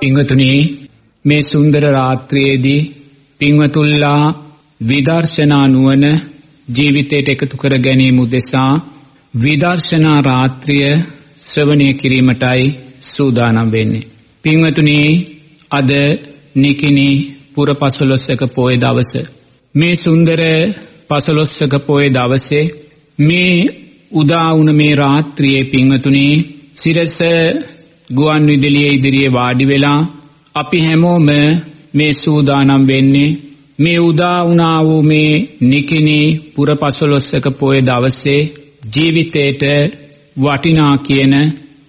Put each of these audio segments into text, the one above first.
පිංවතුනි මේ සුන්දර රාත්‍රියේදී පිංවතුල්ලා විදර්ශනා නුවණ ජීවිතයට එකතු කර ගැනීම උදෙසා විදර්ශනා රාත්‍රිය ශ්‍රවණය කිරීමටයි සූදානම් වෙන්නේ. පින්වතුනි අද නිකිනි පුර පසළොස්වක පොය දවස. මේ සුන්දර පසළොස්වක පොය දවසේ මේ උදා වුණ මේ රාත්‍රියේ පින්වතුනි සිරස ගුවන් විදුලියේ ඉදිරියේ වාඩි වෙලා අපි හැමෝම මේ සූදානම් වෙන්නේ මේ උදා වුණා වූ මේ නිකිනි පුර පසළොස්වක පොය දවසේ ජීවිතේට වටිනා කියන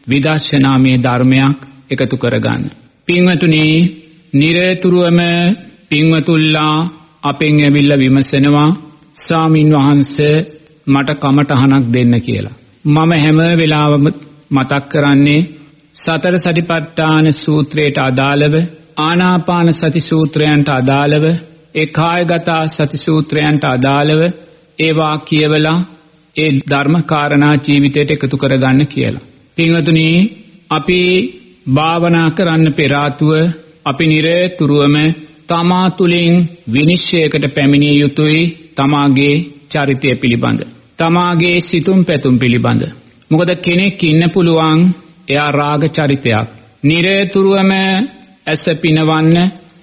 විදර්ශනාමය ධර්මයක් එකතු කරගන්න. පින්වතුනි නිරතුරුවම පින්වතුල්ලා අපෙන් ඇවිල්ලා විමසනවා සාමින් වහන්සේ මට කමටහනක් දෙන්න කියලා. මම හැම වෙලාවම මතක් කරන්නේ සතර සටිපට්ඨාන සූත්‍රයට අදාළව ආනාපාන සති සූත්‍රයන්ට අදාළව ඒ කායගත සති සූත්‍රයන්ට අදාළව ඒවා කියවලා ඒ ධර්ම කාරණා ජීවිතයට එකතු කරගන්න කියලා. පින්වතුනි අපි භාවනා කරන්න පෙර අපි නිරතුරුවම තමා තුලින් විනිශ්චයකට පැමිණිය යුතුයි තමාගේ චරිතය පිළිබඳ. තමාගේ සිතුම් පැතුම් පිළිබඳ. මොකද කෙනෙක් ඉන්න පුළුවන් එයා රාග චරිතයක්. නිරතුරුවම ඇස පිනවන්න,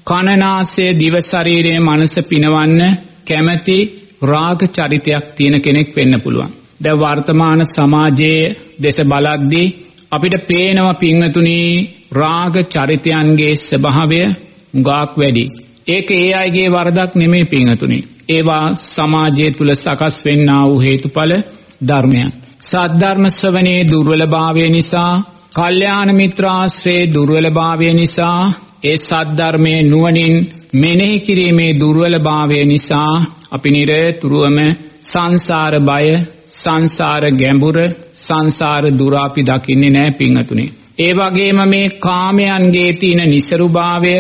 කනනාසය දිව ශරීරයේ මනස පිනවන්න කැමැති රාග චරිතයක් තියෙන කෙනෙක් වෙන්න පුළුවන්. දැන් වර්තමාන සමාජයේ දේශ බලද්දී අපිට පේනවා පින්වතුනි රාග චරිතයන්ගේ ස්වභාවය උගාක් වැඩි. ඒක ඒ අයගේ වරදක් නෙමෙයි පින්වතුනි. ඒවා සමාජය තුල සකස් වෙන්නා වූ හේතුඵල ධර්මයන්. සද්ධර්ම ශ්‍රවණේ දුර්වලභාවය නිසා, කල්යාණ මිත්‍රාශ්‍රේ දුර්වලභාවය නිසා, ඒ සද්ධර්මයේ නුවණින් මෙනෙහි කිරීමේ දුර්වලභාවය නිසා අපි නිරතුරුවම සංසාර බය, සංසාර ගැඹුර, සංසාර දුර අපි දකින්නේ නැහැ පින්වතුනි. ඒ වගේම මේ කාමයන්ගේ තියෙන નિසරුභාවය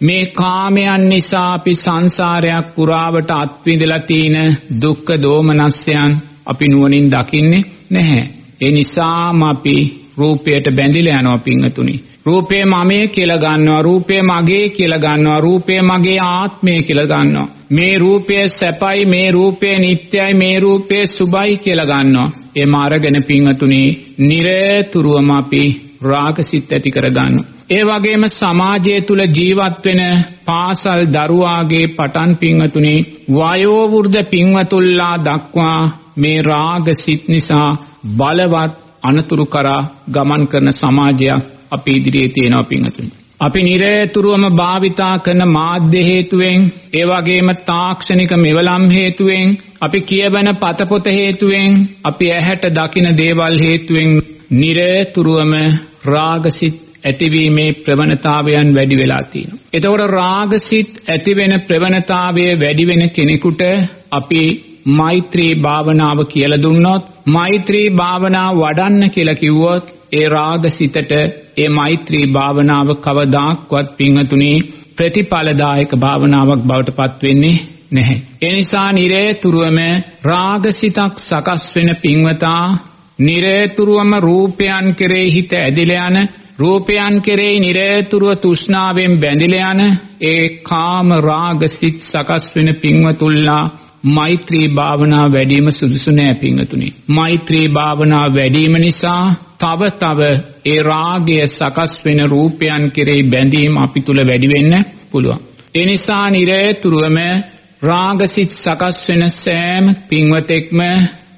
මේ කාමයන් නිසා අපි සංසාරයක් පුරාවට අත්විඳලා තියෙන දුක්ඛ දෝමනස්යන් අපි නුවණින් දකින්නේ නැහැ. ඒ නිසාම අපි රූපයට බැඳිලා යනවා පින්වතුනි. රූපේ මමයේ කියලා ගන්නවා රූපේ මගේ කියලා ගන්නවා රූපේ මගේ ආත්මය කියලා ගන්නවා. මේ රූපය සැපයි මේ රූපය නිට්ටයයි මේ රූපය සුභයි කියලා ගන්නවා. ඒ මාර්ගගෙන පිංහතුනි නිරතුරුවම අපි රාගසිත ඇති කර ගන්නවා ඒ වගේම සමාජය තුල ජීවත් වෙන පාසල් දරුවාගේ පටන් පිංහතුනි වයෝ වෘද්ධ පින්වතුල්ලා දක්වා මේ රාගසිත නිසා බලවත් අනතුරු කරා ගමන් කරන සමාජයක් අපි ඉදිරියේ තියෙනවා පින්වතුනි. අපි නිරතුරුවම භාවිතා කරන මාධ්‍ය හේතුවෙන් ඒ වගේම තාක්ෂණික මෙවලම් හේතුවෙන් අපි කියවන පතපොත හේතුවෙන් අපි ඇහැට දකින දේවල් හේතුවෙන් නිරතුරුවම රාගසිත ඇතිවීමේ ප්‍රවණතාවයන් වැඩි වෙලා තියෙනවා. එතකොට රාගසිත ඇති වෙන ප්‍රවණතාවය වැඩි වෙන කෙනෙකුට අපි මෛත්‍රී භාවනාව කියලා දුන්නොත් මෛත්‍රී භාවනාව වඩන්න කියලා කිව්වොත් ඒ රාග සිතට ඒ මෛත්‍රී භාවනාව කවදාක්වත් පිංහතුනි ප්‍රතිඵලදායක භාවනාවක් බවට පත් වෙන්නේ නැහැ. ඒ නිසා නිරේතුරුවම රාගසිතක් සකස් වෙන පින්වතා නිරේතුරුවම රූපයන් කෙරෙහි හිත ඇදිලා යන රූපයන් කෙරෙහි නිරේතුරුව තෘෂ්ණාවෙන් බැඳිලා යන ඒ කාම රාගසිත සකස් වෙන පින්වතුල්ලා මෛත්‍රී භාවනා වැඩිම සුදුසු නෑ පිංගතුනි. මෛත්‍රී භාවනා වැඩිම නිසා තව තව ඒ රාගය සකස් වෙන රූපයන් කෙරෙහි බැඳීම අපි තුල වැඩි වෙන්න පුළුවන්. ඒ නිසා නිරතුරුවම රාගසිත සකස් වෙන සෑම පින්වතෙක්ම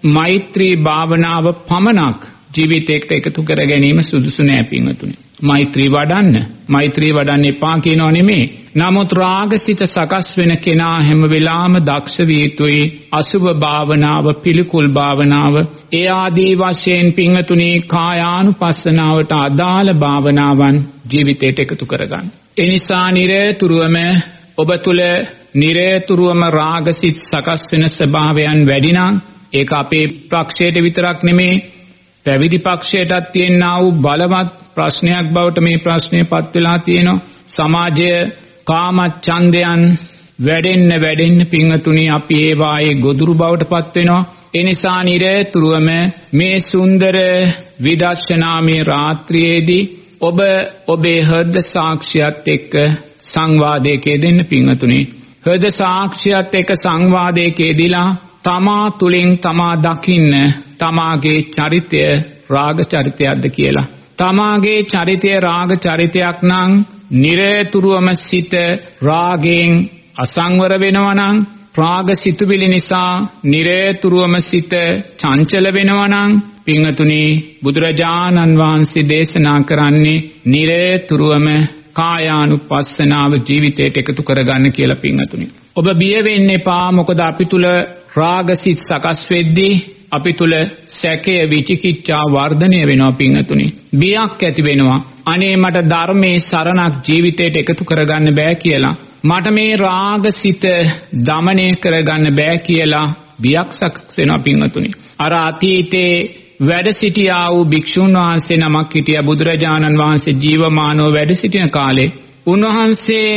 මෛත්‍රී භාවනාව පමණක් ජීවිතයකට එකතු කර ගැනීම සුදුසු නෑ පින්වතුනි. මෛත්‍රී වඩන්න. මෛත්‍රී වඩන්න එපා කියනෝ නෙමේ. නමුත් රාගසිත සකස් වෙන කෙනා හැම වෙලාම දක්ෂ විය යුතුයි අසුභ භාවනාව, පිළිකුල් භාවනාව, ඒ ආදී වශයෙන් පින්වතුනි කායානුපස්සනාවට අදාළ භාවනාවන් ජීවිතයට එකතු කරගන්න. ඒ නිසා නිරතුරුවම ඔබ තුල නිරතුරුවම රාගසිත සකස් වෙන ස්වභාවයන් වැඩි නම් ඒක අපේ පක්ෂයට විතරක් නෙමේ පැවිදි පක්ෂයටත් තියෙනා වූ බලවත් ප්‍රශ්නයක් බවට මේ ප්‍රශ්නය පත් වෙලා තියෙනවා. සමාජය කාමච්ඡන්දයන් වැඩෙන්න වැඩෙන්න පිංගතුණි අපි ඒ වායේ ගොදුරු බවට පත් වෙනවා. ඒ නිසා නිරතුරුවම මේ සුන්දර විදර්ශනාමේ රාත්‍රියේදී ඔබ ඔබේ හෘද සාක්ෂියත් එක්ක සංවාදයකේ දෙන්න පිංහතුනි. හෘද සාක්ෂියත් එක්ක සංවාදයකේදීලා තමා තුලින් තමා දකින්න තමාගේ චරිතය රාග චරිතයක්ද කියලා. තමාගේ චරිතය රාග චරිතයක් නම් නිරතුරුවම සිත රාගයෙන් අසංවර වෙනවා නම් රාග සිතුවිලි නිසා නිරතුරුවම සිත චංචල වෙනවා නම් පිංගතුනි බුදුරජාණන් වහන්සේ දේශනා කරන්නේ නිරතුරුවම කායානුපස්සනාව ජීවිතයට එකතු කරගන්න කියලා පිංගතුනි. ඔබ බිය වෙන්න එපා මොකද අපි තුල රාගසිත සකස් වෙද්දී අපි තුල සැකය විචිකිච්ඡා වර්ධනය වෙනවා පිංගතුනි. බියක් ඇති වෙනවා. අනේ මට ධර්මයේ සරණක් ජීවිතයට එකතු කරගන්න බෑ කියලා. මට මේ රාගසිත দমনය කරගන්න බෑ කියලා බියක් සකස් වෙනවා පිංගතුනි. අර අතීතේ වැඩ සිටියා වූ භික්ෂුන් වහන්සේ නමක් හිටියා බුදුරජාණන් වහන්සේ ජීවමානව වැඩ සිටින කාලේ උන්වහන්සේ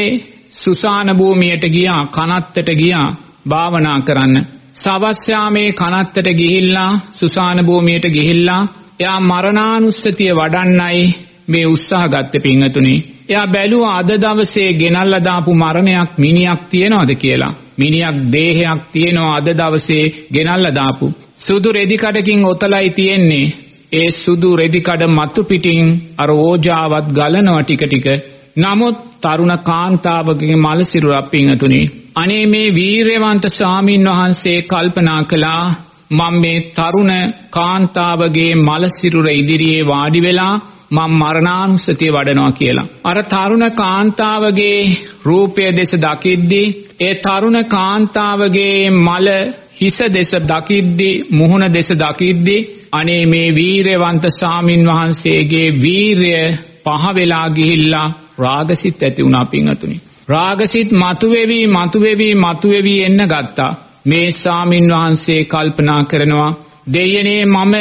සුසාන භූමියට ගියා කනත්තට ගියා භාවනා කරන්න සවස් යාමේ කනත්තට ගිහිල්ලා සුසාන භූමියට ගිහිල්ලා එයා මරණානුස්සතිය වඩන්නයි මේ උත්සාහ ගත්තේ පින්වතුනි. එයා බැලුවා අද දවසේ ගෙනල්ලා දාපු මරණයක් මිනියක් තියනවද කියලා. මිනියක් දේහයක් තියනවා අද දවසේ ගෙනල්ලා දාපු. සුදු රෙදි කඩකින් ඔතලයි තියෙන්නේ. ඒ සුදු රෙදි කඩ මතු පිටින් අර ඕජාවත් ගලනවා ටික ටික. නමුත් තරුණ කාන්තාවකගේ මල සිරුරක් පින්වතුනි අනේ මේ වීරයවන්ත ස්වාමින් වහන්සේ කල්පනා කළා මම මේ තරුණ කාන්තාවගේ මල සිරුර ඉදිරියේ වාඩි වෙලා මම මරණානුස්සතිය වඩනවා කියලා. අර තරුණ කාන්තාවගේ රූපය දෙස දකිද්දී ඒ තරුණ කාන්තාවගේ මල හිස දෙස දකිද්දී මුහුණ දෙස දකිද්දී අනේ මේ වීරයවන්ත ස්වාමින් වහන්සේගේ වීරය පහ වෙලා ගිහිල්ලා රාගසිත ඇති වුණා පින්වතුනි. රාගසිත මතුවේවි මතුවේවි මතුවේවි එන්න ගත්තා. මේ ස්වාමින් වහන්සේ කල්පනා කරනවා දෙයනේ මම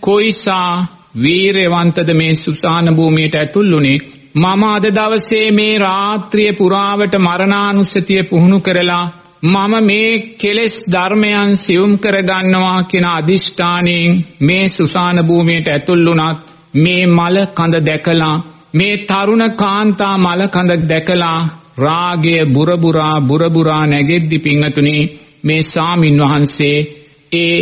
කොයිසා වීරවන්තද මේ සුසාන භූමියට ඇතුළුනේ මම අද දවසේ මේ රාත්‍රිය පුරාවට මරණානුස්සතිය පුහුණු කරලා මම මේ කෙලෙස් ධර්මයන් සියුම් කරගන්නවා කියන අදිෂ්ඨානයෙන් මේ සුසාන භූමියට ඇතුළුණත් මේ මල කඳ දැකලා මේ තරුණ කාන්තා මල කඳ දැකලා රාගය බුරබුරා බුරබුරා නැගෙද්දි පිංගතුනි මේ සාමින් වහන්සේ ඒ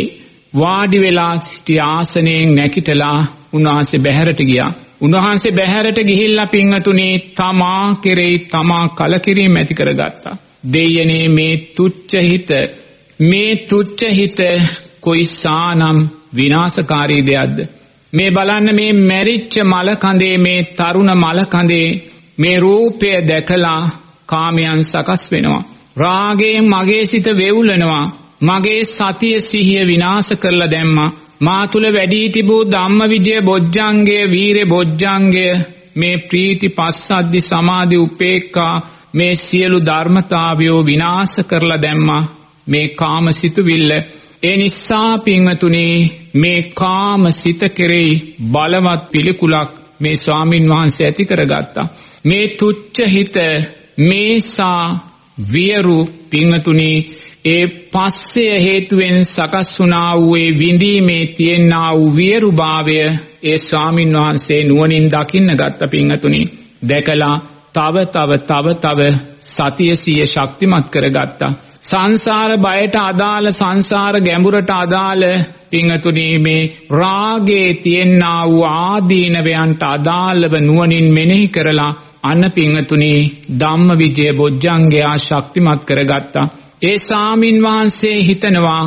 වාඩි වෙලා සිටි ආසනයෙන් නැකිටලා උන්වහන්සේ බැහැරට ගියා. උන්වහන්සේ බැහැරට ගිහිල්ලා පිංගතුනි තමා කෙරෙහි තමා කලකිරීම ඇති කරගත්තා. දෙයනේ මේ තුච්ච හිත මේ තුච්ච හිත කොයිසානම් විනාශකාරී දෙයක්ද මේ බලන්න මේ මැරිච්ච මල කඳේ මේ තරුණ මල කඳේ මේ රූපය දැකලා කාමයන් සකස් වෙනවා. රාගයෙන් මගේ සිත වෙවුලනවා. මගේ සතිය සිහිය විනාශ කරලා දැම්මා. මා තුල වැඩි තිබූ ධම්මවිජය බොජ්ජංගය වීරේ බොජ්ජංගය මේ ප්‍රීති පස්සද්දි සමාධි උපේක්ඛා මේ සියලු ධර්මතාවයෝ විනාශ කරලා දැම්මා. මේ කාම සිතුවිල්ල ඒ නිසා පින්වතුනි මේ කාම සිත කෙරෙහි බලවත් පිළිකුලක් මේ ස්වාමින් වහන්සේ ඇති කරගත්තා. මේ තුච්ච හිත මේසා වියරු පින්වතුනි ඒ පස්සය හේතුවෙන් සකස් වුණා වූ ඒ විඳීමේ තියෙනා වූ වියරුභාවය ඒ ස්වාමින් වහන්සේ නුවණින් දකින්න ගත්ත පින්වතුනි දැකලා තව තව තව තව සතිය සිය ශක්තිමත් කරගත්තා සංසාර බයට අදාළ සංසාර ගැඹුරට අදාළ පිංගතුනි මේ රාගේ තියෙනා වූ ආදීනවයන්ට අදාළව නුවණින් මෙනෙහි කරලා අන්න පිංගතුනි ධම්මවිජය බොජ්ජංගයා ශක්තිමත් කරගත්තා. ඒ සාමින් වහන්සේ හිතනවා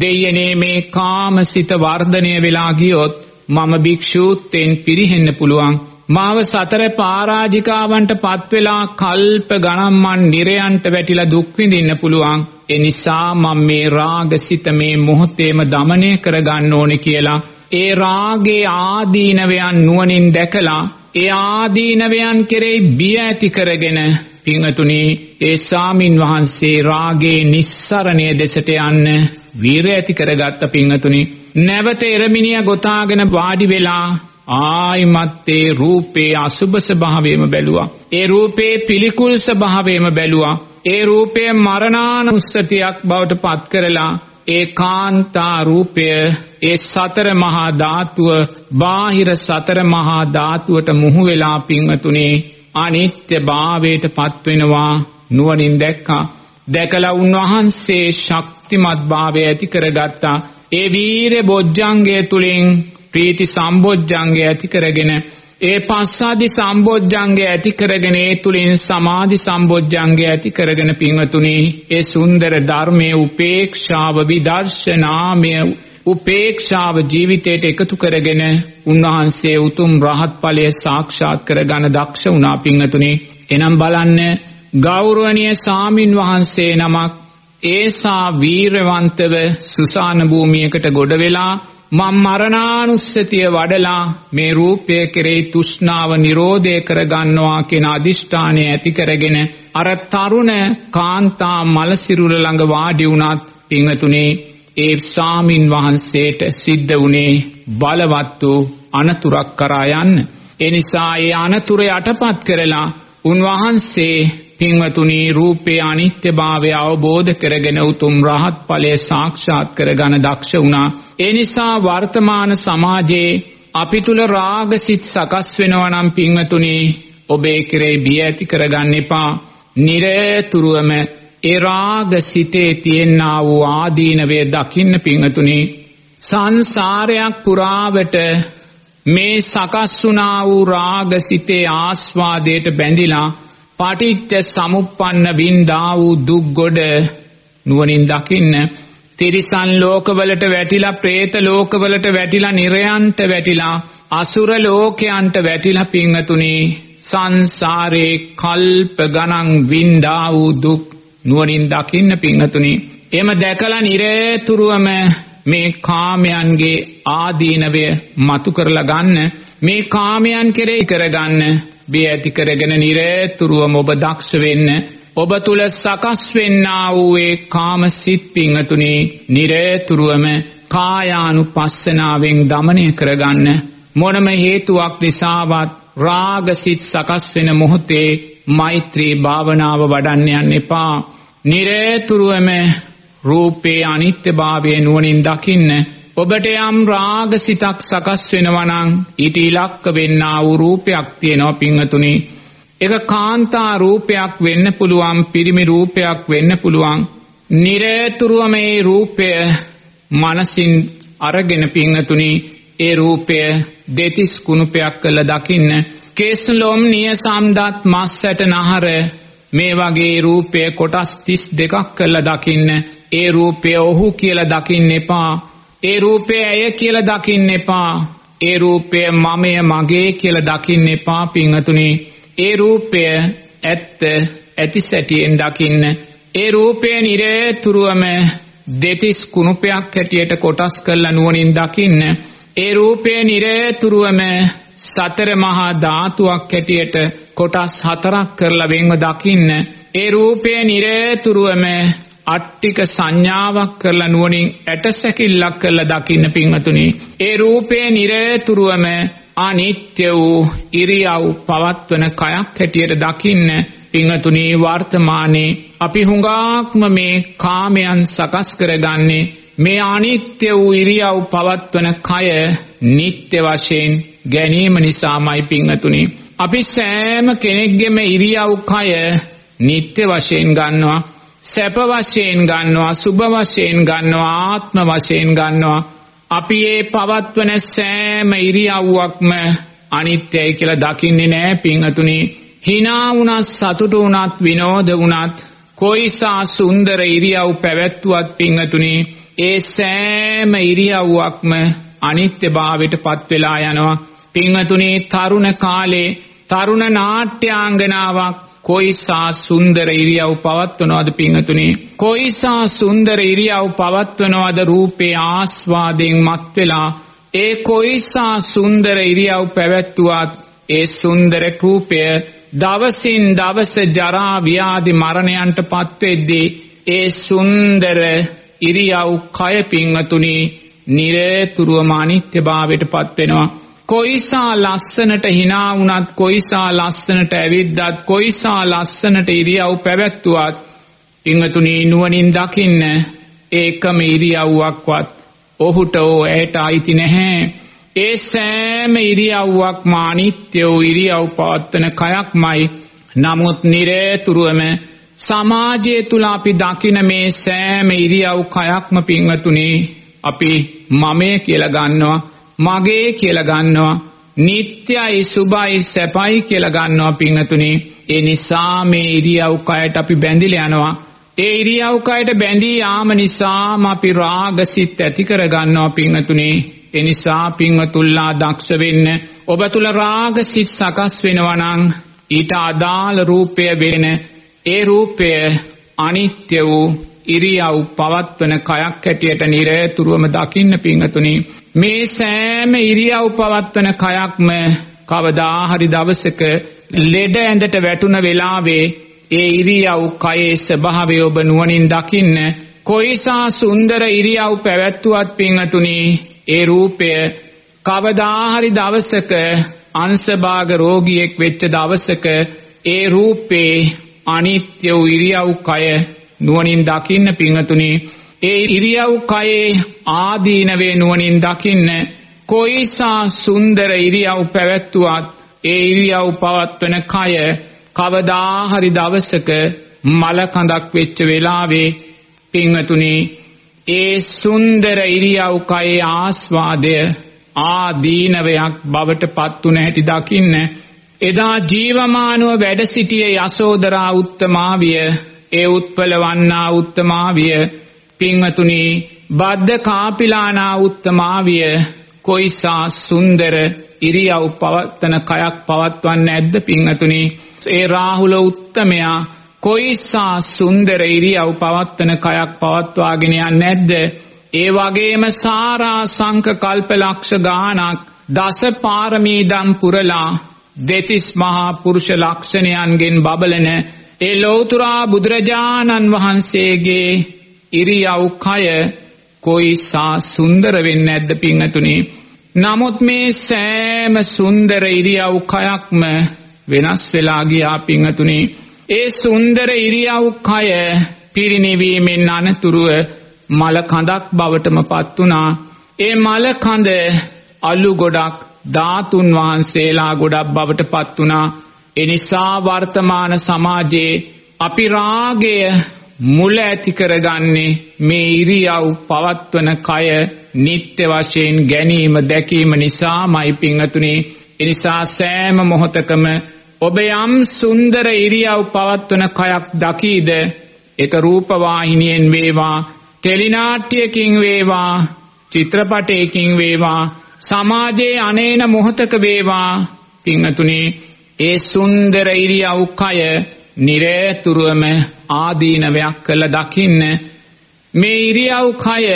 දෙයනේ මේ කාමසිත වර්ධනය වෙලා ගියොත් මම භික්ෂූත්වෙන් පිරිහෙන්න පුළුවන්. මාව සතර පාරාජිකාවන්ට පත්වෙලා කල්ප ගණන් මන් නිරයන්ට වැටිලා දුක් විඳින්න පුළුවන්. ඒ නිසා මම මේ රාගසිත මේ මොහොතේම দমনය කරගන්න ඕනේ කියලා. ඒ රාගේ ආදීනවයන් නුවණින් දැකලා ඒ ආදීනවයන් කෙරෙහි බිය ඇති කරගෙන පිංගතුනි ඒ සාමින් වහන්සේ රාගේ නිස්සරණය දෙසට යන්න වීරය ඇති කරගත්ත පිංගතුනි නැවත එරමිනිය ගොතාගෙන වාඩි වෙලා ආයිමත් ඒ රූපේ අසුබ ස්වභාවයම බැලුවා. ඒ රූපේ පිළිකුල් ස්වභාවයම බැලුවා. ඒ රූපය මරණානුස්සතියක් බවට පත් කරලා ඒ කාන්තා රූපය ඒ සතර මහා ධාතුව බාහිර සතර මහා ධාතුවට මුහු වෙලා පින්වතුනේ අනිත්‍ය භාවයට පත් වෙනවා නුවණින් දැක්කා. දැකලා උන්වහන්සේ ශක්තිමත් භාවය ඇති කරගත්තා. ඒ වීර බොජ්ජංගය තුලින් ප්‍රීති සම්බොජ්ජංගය ඇති කරගෙන ඒ පස්සාදි සම්බොජ්ජංගය ඇති කරගෙන ඒ තුලින් සමාධි සම්බොජ්ජංගය ඇති කරගෙන පින්වතුනි ඒ සුන්දර ධර්මයේ උපේක්ෂාව විදර්ශනාමය උපේක්ෂාව ජීවිතයට එකතු කරගෙන උන්වහන්සේ උතුම් රහත් ඵලය සාක්ෂාත් කරගන්න දක්ෂ වුණා පින්වතුනි. එනම් බලන්න ගෞරවනීය සාමින් වහන්සේ නමක් ඒසා වීරවන්තව සුසාන භූමියකට ගොඩ වෙලා මම් මරණානුස්සතිය වඩලා මේ රූපය කෙරෙහි තෘෂ්ණාව නිරෝධය කරගන්නවා කියන අදිෂ්ඨානය ඇති කරගෙන අර තරුණ කාන්තා මල සිරුර ළඟ වාඩි වුණත් පින්වතුනේ ඒ සාමින් වහන්සේට සිද්ධ වුණේ බලවත් වූ අනතුරක් කරා යන්න. ඒ නිසා ඒ අනතුර යටපත් කරලා උන්වහන්සේ පින්වතුනි රූපේ අනිත්‍යභාවය අවබෝධ කරගෙන උතුම් රහත් ඵලය සාක්ෂාත් කරගන දක්ෂ වුණා. ඒ නිසා වර්තමාන සමාජයේ අපි තුල රාගසිත සකස් වෙනවා නම් පින්වතුනි ඔබේ කෙරේ බිය ඇති කරගන්න එපා. නිරතුරුවම ඒ රාගසිතේ තියෙනා වූ ආදීනවය දකින්න පින්වතුනි සංසාරයක් පුරාවට මේ සකස් වුණා වූ රාගසිතේ ආස්වාදයට බැඳිලා පටිච්ච සමුප්පන්න වින්දා වූ දුක් ගොඩ නුවණින් දකින්න තිරිසන් ලෝකවලට වැටිලා പ്രേත ලෝකවලට වැටිලා නිරයන්ට වැටිලා අසුර ලෝකයන්ට වැටිලා පිංගතුනි සංසාරේ කල්ප ගණන් වින්දා වූ දුක් නුවණින් දකින්න පිංගතුනි එම දැකලා නිරේතුරුවම මේ කාමයන්ගේ ආදීනවය මතු කරලා ගන්න මේ කාමයන් කෙරෙහි කරගන්න බිය ඇති කරගෙන නිරතුරුවම ඔබ දක්ෂ වෙන්න ඔබ තුල සකස් වෙන්නා වූ ඒ කාමසිත පිංගතුනි නිරතුරුවම කායානුපස්සනාවෙන් দমনය කරගන්න. මොනම හේතුවක් නිසාවත් රාගසිත සකස් වෙන මොහොතේ මෛත්‍රී භාවනාව වඩන්න යන්න එපා. නිරතුරුවම රූපේ අනිත්‍යභාවය නුවණින් දකින්න ඔබට යම් රාගසිතක් සකස් වෙනවා නම් ඊට ඉලක්ක වෙන්නා වූ රූපයක් තියෙනවා පින්වතුනි. ඒක කාන්තා රූපයක් වෙන්න පුළුවන්, පිරිමි රූපයක් වෙන්න පුළුවන්. නිරේතුරුව මේ රූපය මනසින් අරගෙන පින්වතුනි ඒ රූපය දෙතිස් කුණුපයක් කළ දකින්න. කේස්ලොම් නියසම්දත් මස්සට නහර මේ වගේ රූපය කොටස් 32ක් කළා දකින්න. ඒ රූපය ඔහු කියලා දකින්න එපා. ඒ රූපය ඇය කියලා දකින්න එපා. ඒ රූපය මමය මගේ කියලා දකින්න එපා පින්වතුනි. ඒ රූපය ඇත්ත ඇති සැටියෙන් දකින්න. ඒ රූපය නිරේතුරුවම දෙතිස් කුණුපයක් හැටියට කොටස් කරලා නුවණින් දකින්න. ඒ රූපය නිරේතුරුවම සතර මහා ධාතුවක් හැටියට කොටස් හතරක් කරලා වෙන්ව දකින්න. ඒ රූපය නිරේතුරුවම අට්ටික සංඥාවක් කරලා නුවණින් ඇටසැකිල්ලක් කරලා දකින්න පින්වතුනි ඒ රූපේ නිරතුරුවම අනිත්‍ය වූ ඉරියව් පවත්වන කයක් හැටියට දකින්න පින්වතුනි වර්තමානයේ අපි හුඟක්ම මේ කාමයන් සකස් කරගන්නේ මේ අනිත්‍ය වූ ඉරියව් පවත්වන කය නිට්ටය වශයෙන් ගැනීම නිසාමයි පින්වතුනි. අපි සෑම කෙනෙක්ගේම ඉරියව් කය නිට්ටය වශයෙන් ගන්නවා. සැප වශයෙන් ගන්නවා සුභ වශයෙන් ගන්නවා ආත්ම වශයෙන් ගන්නවා. අපි ඒ පවත්වන සෑම ඉරියව්වක්ම අනිත්‍යයි කියලා දකින්නේ නැහැ පින්වතුනි. hina වුණත් සතුටු වුණත් විනෝද වුණත් කොයිසා සුන්දර ඉරියව් පැවැත්වුවත් පින්වතුනි ඒ සෑම ඉරියව්වක්ම අනිත්‍යභාවයට පත් වෙලා යනවා. පින්වතුනි තරුණ කාලේ තරුණ නාට්‍යාංගනාවක් කොයිසා සුන්දර ඉරියව් පවත්වනවද පිංහතුනේ? කොයිසා සුන්දර ඉරියව් පවත්වනවද රූපේ ආස්වාදයෙන් මත් වෙලා ඒ කොයිසා සුන්දර ඉරියව් පැවැත්තුවත් ඒ සුන්දර රූපය දවසින් දවස ජරා ව්‍යාධි මරණයන්ට පත්වෙද්දී ඒ සුන්දර ඉරියව් කය පිංහතුනි නිරේතුරුවම අනිත්‍යභාවයට පත් වෙනවා කොයිසා ලස්සනට hina වුණත් කොයිසා ලස්සනට ඇවිද්දත් කොයිසා ලස්සනට ඉරියව් පැවැත්තුවත් පින්වතුනි නුවණින් දකින්න ඒකම ඉරියව්වක්වත් ඔහුට ඕ ඇයට අයිති නැහැ. ඒ සෑම ඉරියව්වක්ම අනිත්‍ය වූ ඉරියව් පවත්වන කයක්මයි. නමුත් නිරේතුරුවම සමාජය තුල අපි දකින මේ සෑම ඉරියව් කයක්ම පින්වතුනි අපි මමය කියලා ගන්නවා මගේ කියලා ගන්නවා. නිට්ටයයි සුභයි සැපයි කියලා ගන්නවා පින්වතුනි ඒ නිසා මේ ඉරියව් කයට අපි බැඳිලා යනවා. ඒ ඉරියව් කයට බැඳී යාම නිසාම අපි රාගසිත ඇති කර ගන්නවා පින්වතුනි ඒ නිසා පින්වතුල්ලා දක්ෂ වෙන්න ඔබ තුල රාගසිත සකස් වෙනවා නම් ඊට අදාළ රූපය වෙන ඒ රූපය අනිත්‍ය වූ ඉරියව් පවත්වන කයක් හැටියට නිරතුරුවම දකින්න පිංගතුනි මේ සෑම ඉරියව් පවත්වන කයක්ම කවදා හරි දවසක ලෙඩ ඇඳට වැටුන වෙලාවේ ඒ ඉරියව් කයේ ස්වභාවය ඔබ නුවණින් දකින්න කොයිසා සුන්දර ඉරියව් පැවැත්වුවත් පිංගතුනි ඒ රූපය කවදා හරි දවසක අංශභාග රෝගියෙක් වෙච්ච දවසක ඒ රූපේ අනිත්‍ය වූ ඉරියව් කය නුවණින් දකින්න පිංගතුනි ඒ ඉරියව් කයේ ආදීනවේ නුවණින් දකින්න කොයිසා සුන්දර ඉරියව් පැවැත්වුවත් ඒ ඉරියව් පවත්වන කය කවදා හරි දවසක මල කඳක් වෙච්ච වෙලාවේ පිංගතුනි ඒ සුන්දර ඉරියව් කයේ ආස්වාදය ආදීනවයක් බවට පත්තුන හැටි දකින්න එදා ජීවමානව වැඩ සිටියේ යසෝදරා උත්තමාවිය ඒ උත්පලවන්නා උත්තමාවිය. පින්වතුනි බද්ද කාපිලානා උත්තමාවිය කොයිසා සුන්දර ඉරියව් පවත්තන කයක් පවත්වන්නේ නැද්ද පින්වතුනි? ඒ රාහුල උත්තමයා කොයිසා සුන්දර ඉරියව් පවත්වන කයක් පවත්වාගෙන යන්නේ නැද්ද? ඒ වගේම සාරා සංක කල්ප ලක්ෂ ගාණක් දස පාරමීදම් පුරලා දෙතිස් මහා පුරුෂ ලක්ෂණයන්ගෙන් බබලන ඒ ලෞතුරා බුදුරජාණන් වහන්සේගේ ඉරියව් කය කොයිසා සුන්දර වෙන්නේ නැද්ද පින්වතුනි? නමුත් මේ සෑම සුන්දර ඉරියව් කයක්ම වෙනස් වෙලා ගියා පින්වතුනි. ඒ සුන්දර ඉරියව් කය පිරිනිවීමෙන් අනතුරුව මල කඳක් බවටම පත් වුණා. ඒ මල කඳ අලු ගොඩක් ධාතුන් වහන්සේලා ගොඩක් බවට පත් වුණා. එනිසා වර්තමාන සමාජයේ අපි රාගය මුල ඇති කරගන්නේ මේ ඉරියව් පවත්වන කය නිත්‍ය වශයෙන් ගැනීම දැකීම නිසාමයි පිංගතුනි එනිසා සෑම මොහොතකම ඔබ යම් සුන්දර ඉරියව් පවත්වන කයක් දකීද? ඒක රූප වාහිනියෙන් වේවා ටෙලිනාට්‍යයකින් වේවා චිත්‍රපටයකින් වේවා සමාජයේ අනේන මොහතක වේවා. පිංගතුනි ඒ සුන්දර ඉරියව් කය නිරේතුරුවම ආදීනවයක් කළ දකින්න මේ ඉරියව් කය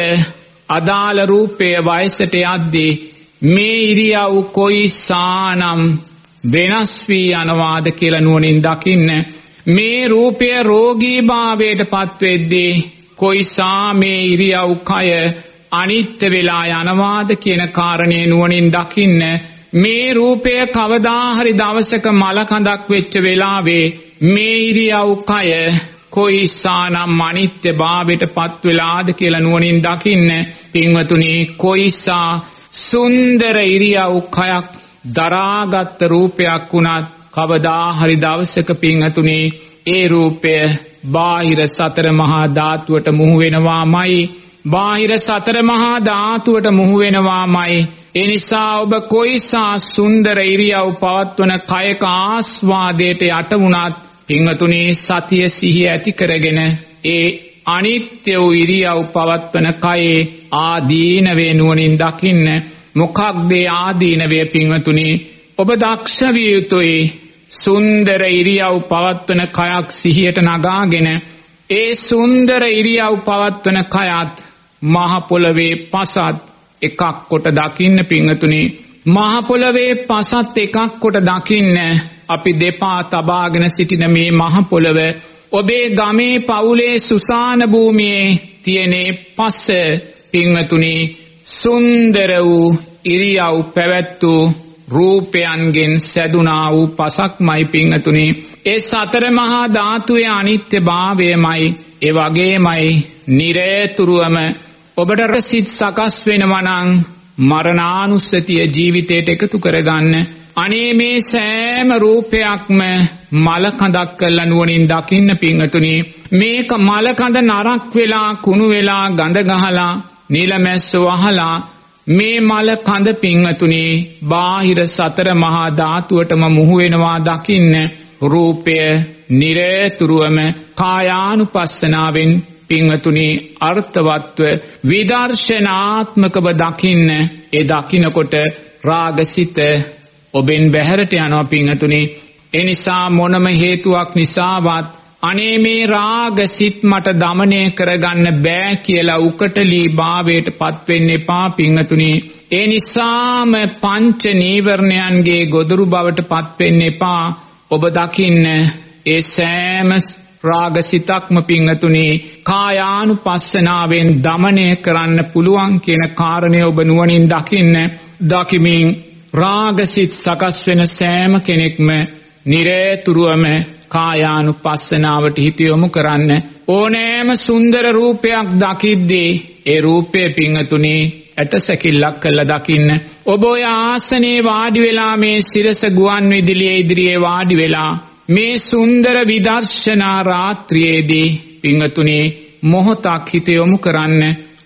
අදාළ රූපය වයසට යද්දී මේ ඉරියව් කොයිසානම් වෙනස් වී යනවාද කියලා නුවණින් දකින්න මේ රූපය රෝගීභාවයට පත්වෙද්දී කොයිසා මේ ඉරියව් කය අනිත්‍ය වෙලා යනවාද කියන කාරණේ නුවණින් දකින්න මේ රූපය කවදා හරි දවසක මල කඳක් වෙච්ච වෙලාවේ මේ ඉරියව් කය කොයිසානම් අනිත්‍ය භාවයට පත් වෙලාද කියලා නුවණින් දකින්න පින්වතුනි කොයිසා සුන්දර ඉරියව් කයක් දරාගත් රූපයක් වුණත් කවදා හරි දවසක පින්වතුනි ඒ රූපය බාහිර සතර මහා ධාතුවට මුහු වෙනවාමයි බාහිර සතර මහා ධාතුවට මුහු වෙනවාමයි. ඒ නිසා ඔබ කොයිසා සුන්දර ඉරියව් පවත්වන කයක ආස්වාදයට යට වුණත් පින්වතුනි සතිය සිහිය ඇති කරගෙන ඒ අනිත්‍ය වූ ඉරියව් පවත්වන කයේ ආදීනවේ නුවණින් දකින්න මොකක්ද ආදීනවේ පින්වතුනි ඔබ දක්ෂ විය යුතුයි. සුන්දර ඉරියව් පවත්වන කයක් සිහියට නගාගෙන ඒ සුන්දර ඉරියව් පවත්වන කයත් මහ පොළවේ පසත් එකක් කොට දකින්න පිංගතුනි මහ පොළවේ පසත් එකක් කොට දකින්න අපි දෙපා තබාගෙන සිටින මේ මහ පොළව ඔබේ ගමේ පවුලේ සුසාන භූමියේ තියෙන පස්ස පිංගතුනි සුන්දර වූ ඉරියව් පැවැත්තු රූපයන්ගෙන් සැදුනා වූ පසක්මයි පිංහතුනි. ඒ සතර මහා ධාතුවේ අනිත්‍යභාවයමයි ඒ වගේමයි නිරේතුරුවම ඔබට රසිත සකස් වෙනවා නම් මරණානුස්සතිය ජීවිතයට එකතු කරගන්න. අනේ මේ සෑම රූපයක්ම මල කඳක් කරලා නුවණින් දකින්න පිංගතුනි මේක මල කඳ නරක් වෙලා කුණු වෙලා ගඳ ගහලා නිලමැස්ස වහලා මේ මල කඳ පිංගතුනි බාහිර සතර මහා ධාතුවටම මුහු වෙනවා දකින්න. රූපය නිරේතුරුවම කායානුපස්සනාවෙන් පිංහතුනි අර්ථවත්ව විදර්ශනාත්මකව දකින්න ඒ දකිනකොට රාගසිත ඔබෙන් බැහැරට යනවා පිංහතුනි එනිසා මොනම හේතුවක් නිසාවත් අනේ මේ රාගසිත මට දමනය කරගන්න බෑ කියලා උකටලී භාවයට පත්වෙන්න එපා පිංහතුනි ඒ නිසාම පංච නීවරණයන්ගේ ගොදුරු බවට පත්වෙන්න එපා. ඔබ දකින්න ඒ සෑම රාගසිතක්ම පිංහතුනි කායානුපස්සනාවෙන් දමනය කරන්න පුළුවන් කියන කාරණය ඔබ නුවණින් දකින්න දකිමින් රාගසිත සකස් වෙන සෑම කෙනෙක්ම නිරේතුරුවම කායානුපස්සනාවට හිත යොමු කරන්න ඕනෑම සුන්දර රූපයක් දකිද්දී ඒ රූපය පිංහතුනි ඇට සැකිල්ලක් කළා දකින්න. ඔබ ඔය ආසනේ වාඩි වෙලා මේ සිරස ගුවන් විදුලියේ ඉදිරියේ වාඩි වෙලා මේ සුන්දර විදර්ශනා රාත්‍රියේදී පිංගතුනේ මොහොතක් හිත යොමු කරන්න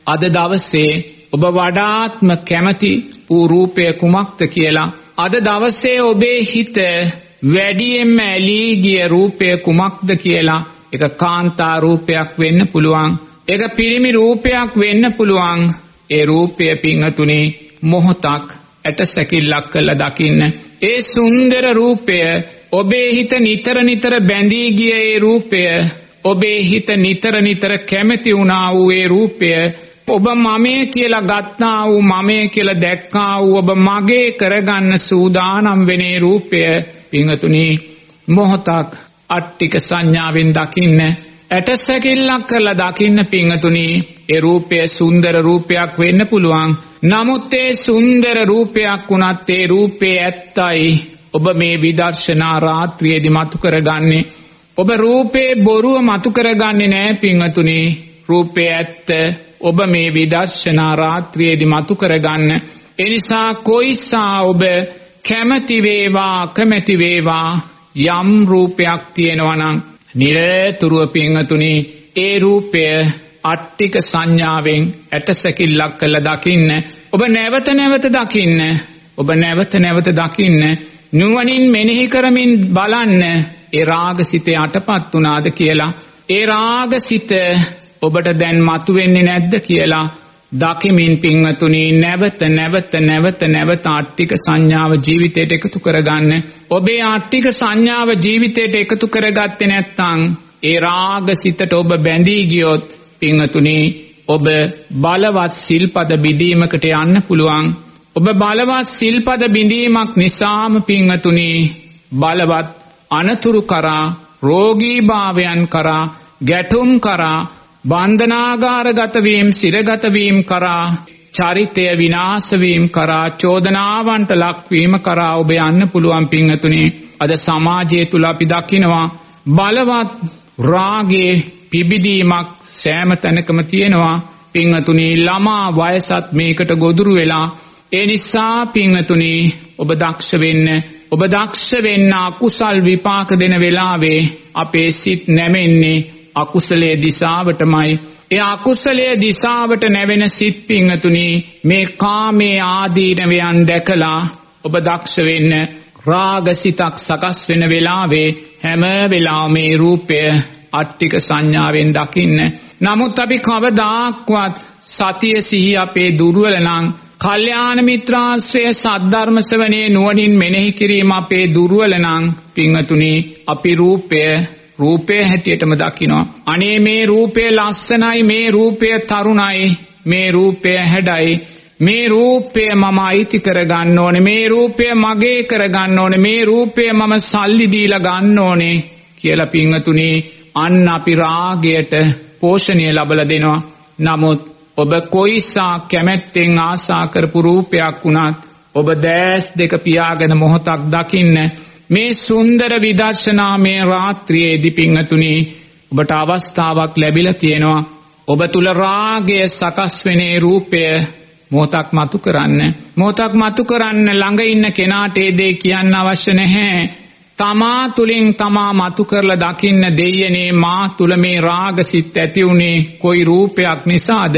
අද දවසේ ඔබ වඩාත්ම කැමති වූ රූපය කුමක්ද කියලා අද දවසේ ඔබේ හිත වැඩියෙන්ම ඇලී ගිය රූපය කුමක්ද කියලා ඒක කාන්තා රූපයක් වෙන්න පුළුවන් ඒක පිරිමි රූපයක් වෙන්න පුළුවන්. ඒ රූපය පිංහතුනේ මොහොතක් ඇට සැකිල්ලක් කළ දකින්න. ඒ සුන්දර රූපය ඔබේ හිත නිතර නිතර බැඳී ගිය ඒ රූපය ඔබේ හිත නිතර නිතර කැමති වුණා වූ ඒ රූපය ඔබ මමේ කියලා ගත්තා වූ මමේ කියලා දැක්කා වූ ඔබ මගේ කරගන්න සූදානම් වෙනේ රූපය. පිංහතුනි මොහොතක් අට්ටික සංඥාවෙන් දකින්න ඇටසැකිල්ලක් කරලා දකින්න පිංහතුනි. ඒ රූපය සුන්දර රූපයක් වෙන්න පුළුවන්. නමුත් ඒ සුන්දර රූපයක් වුණත් ඒ රූපේ ඇත්තයි. ඔබ මේ විදර්ශනා රාත්‍රියේදී මතු කරගන්නේ. ඔබ රූපේ බොරුව මතු කරගන්නේ නෑ පිංහතුනි රූපේ ඇත්ත ඔබ මේ විදර්ශනා රාත්‍රියේදී මතු කරගන්න. එනිසා කොයිසා ඔබ කැමැති වේවා අකමැති වේවා යම් රූපයක් තියෙනවා නම් නිරතුරුව පිංහතුනි ඒ රූපය අට්ටික සංඥාවෙන් ඇටසැකිල්ලක් කළ දකින්න. ඔබ නැවත නැවත දකින්න. ඔබ නැවත නැවත දකින්න. නුවණින් මෙනෙහි කරමින් බලන්න ඒ රාගසිතේ අටපත් උනාද කියලා. ඒ රාගසිත ඔබට දැන් මතුවෙන්නේ නැද්ද කියලා දකිමින් පින්වතුනි නැවත නැවත නැවත නැවත ආට්ටික සංඥාව ජීවිතයට එකතු කරගන්න. ඔබේ ආට්ටික සංඥාව ජීවිතයට එකතු කරගත්තේ නැත්නම් ඒ රාගසිතට ඔබ බැඳී ගියොත් පින්වතුනි ඔබ බලවත් සිල්පද බිඳීමකට යන්න පුළුවන්. ඔබ බලවත් සිල්පද බිඳීමක් නිසාම පින්වතුනි බලවත් අනතුරු කරා රෝගීභාවයන් කරා ගැටුම් කරා බන්ධනාගාරගත වීම සිරගත වීම කරා චරිතය විනාශ වීම කරා චෝදනාවන්ට ලක්වීම කරා ඔබ යන්න පුළුවන් පින්වතුනි. අද සමාජය තුල අපි දකිනවා බලවත් රාගයේ පිබිදීමක් සෑම තැනකම තියෙනවා. පින්වතුනි ළමා වයසත් මේකට ගොදුරු වෙලා ඒ නිසා පින්වතුනි ඔබ දක්ෂ වෙන්න ඔබ දක්ෂ වෙන්න අකුසල් විපාක දෙන වෙලාවේ අපේ සිත් නැමෙන්නේ අකුසලයේ දිශාවටමයි. ඒ අකුසලයේ දිශාවට නැවෙන සිත් පිංගතුනි මේ කාමයේ ආදීනවයන් දැකලා ඔබ දක්ෂ වෙන්න රාගසිතක් සකස් වෙන වෙලාවේ හැම වෙලාවෙම මේ රූපය අට්ටික සංඥාවෙන් දකින්න. නමුත් අපි කවදාක්වත් සතිය සිහි අපේ දුර්වල නම් කල්යාණ මිත්‍රාශ්‍රය සද්ධර්ම ශ්‍රවණේ නුවණින් මෙනෙහි කිරීම අපේ දුර්වල නම් පිංගතුනි අපි රූපය රූපය හැටියටම දකිනවා. අනේ මේ රූපය ලස්සනයි මේ රූපය තරුණයි මේ රූපය හැඩයි මේ රූපය මම අයිති කරගන්න ඕනේ මේ රූපය මගේ කරගන්න ඕනේ මේ රූපය මම සල්ලි දීලා ගන්න ඕනේ කියලා පින්වතුනි අන්න අපි රාගයට පෝෂණය ලබලා දෙනවා. නමුත් ඔබ කොයිසා කැමැත්තෙන් ආසා කරපු රූපයක් වුණත් ඔබ දැස් දෙක පියාගෙන මොහොතක් දකින්න මේ සුන්දර විදර්ශනාමය රාත්‍රියේදී පිංහතුනි ඔබට අවස්ථාවක් ලැබිලා තියෙනවා. ඔබ තුල රාගය සකස් වෙනේ රූපය මොහොතක් මතු කරන්න. මොහොතක් මතු කරන්න ළඟ ඉන්න කෙනාට ඒ දේ කියන්න අවශ්‍ය නැහැ. තමා තුලින් තමා මතු කරලා දකින්න දෙයනේ මා තුල මේ රාගසිත ඇති උනේ කොයි රූපයක් නිසාද?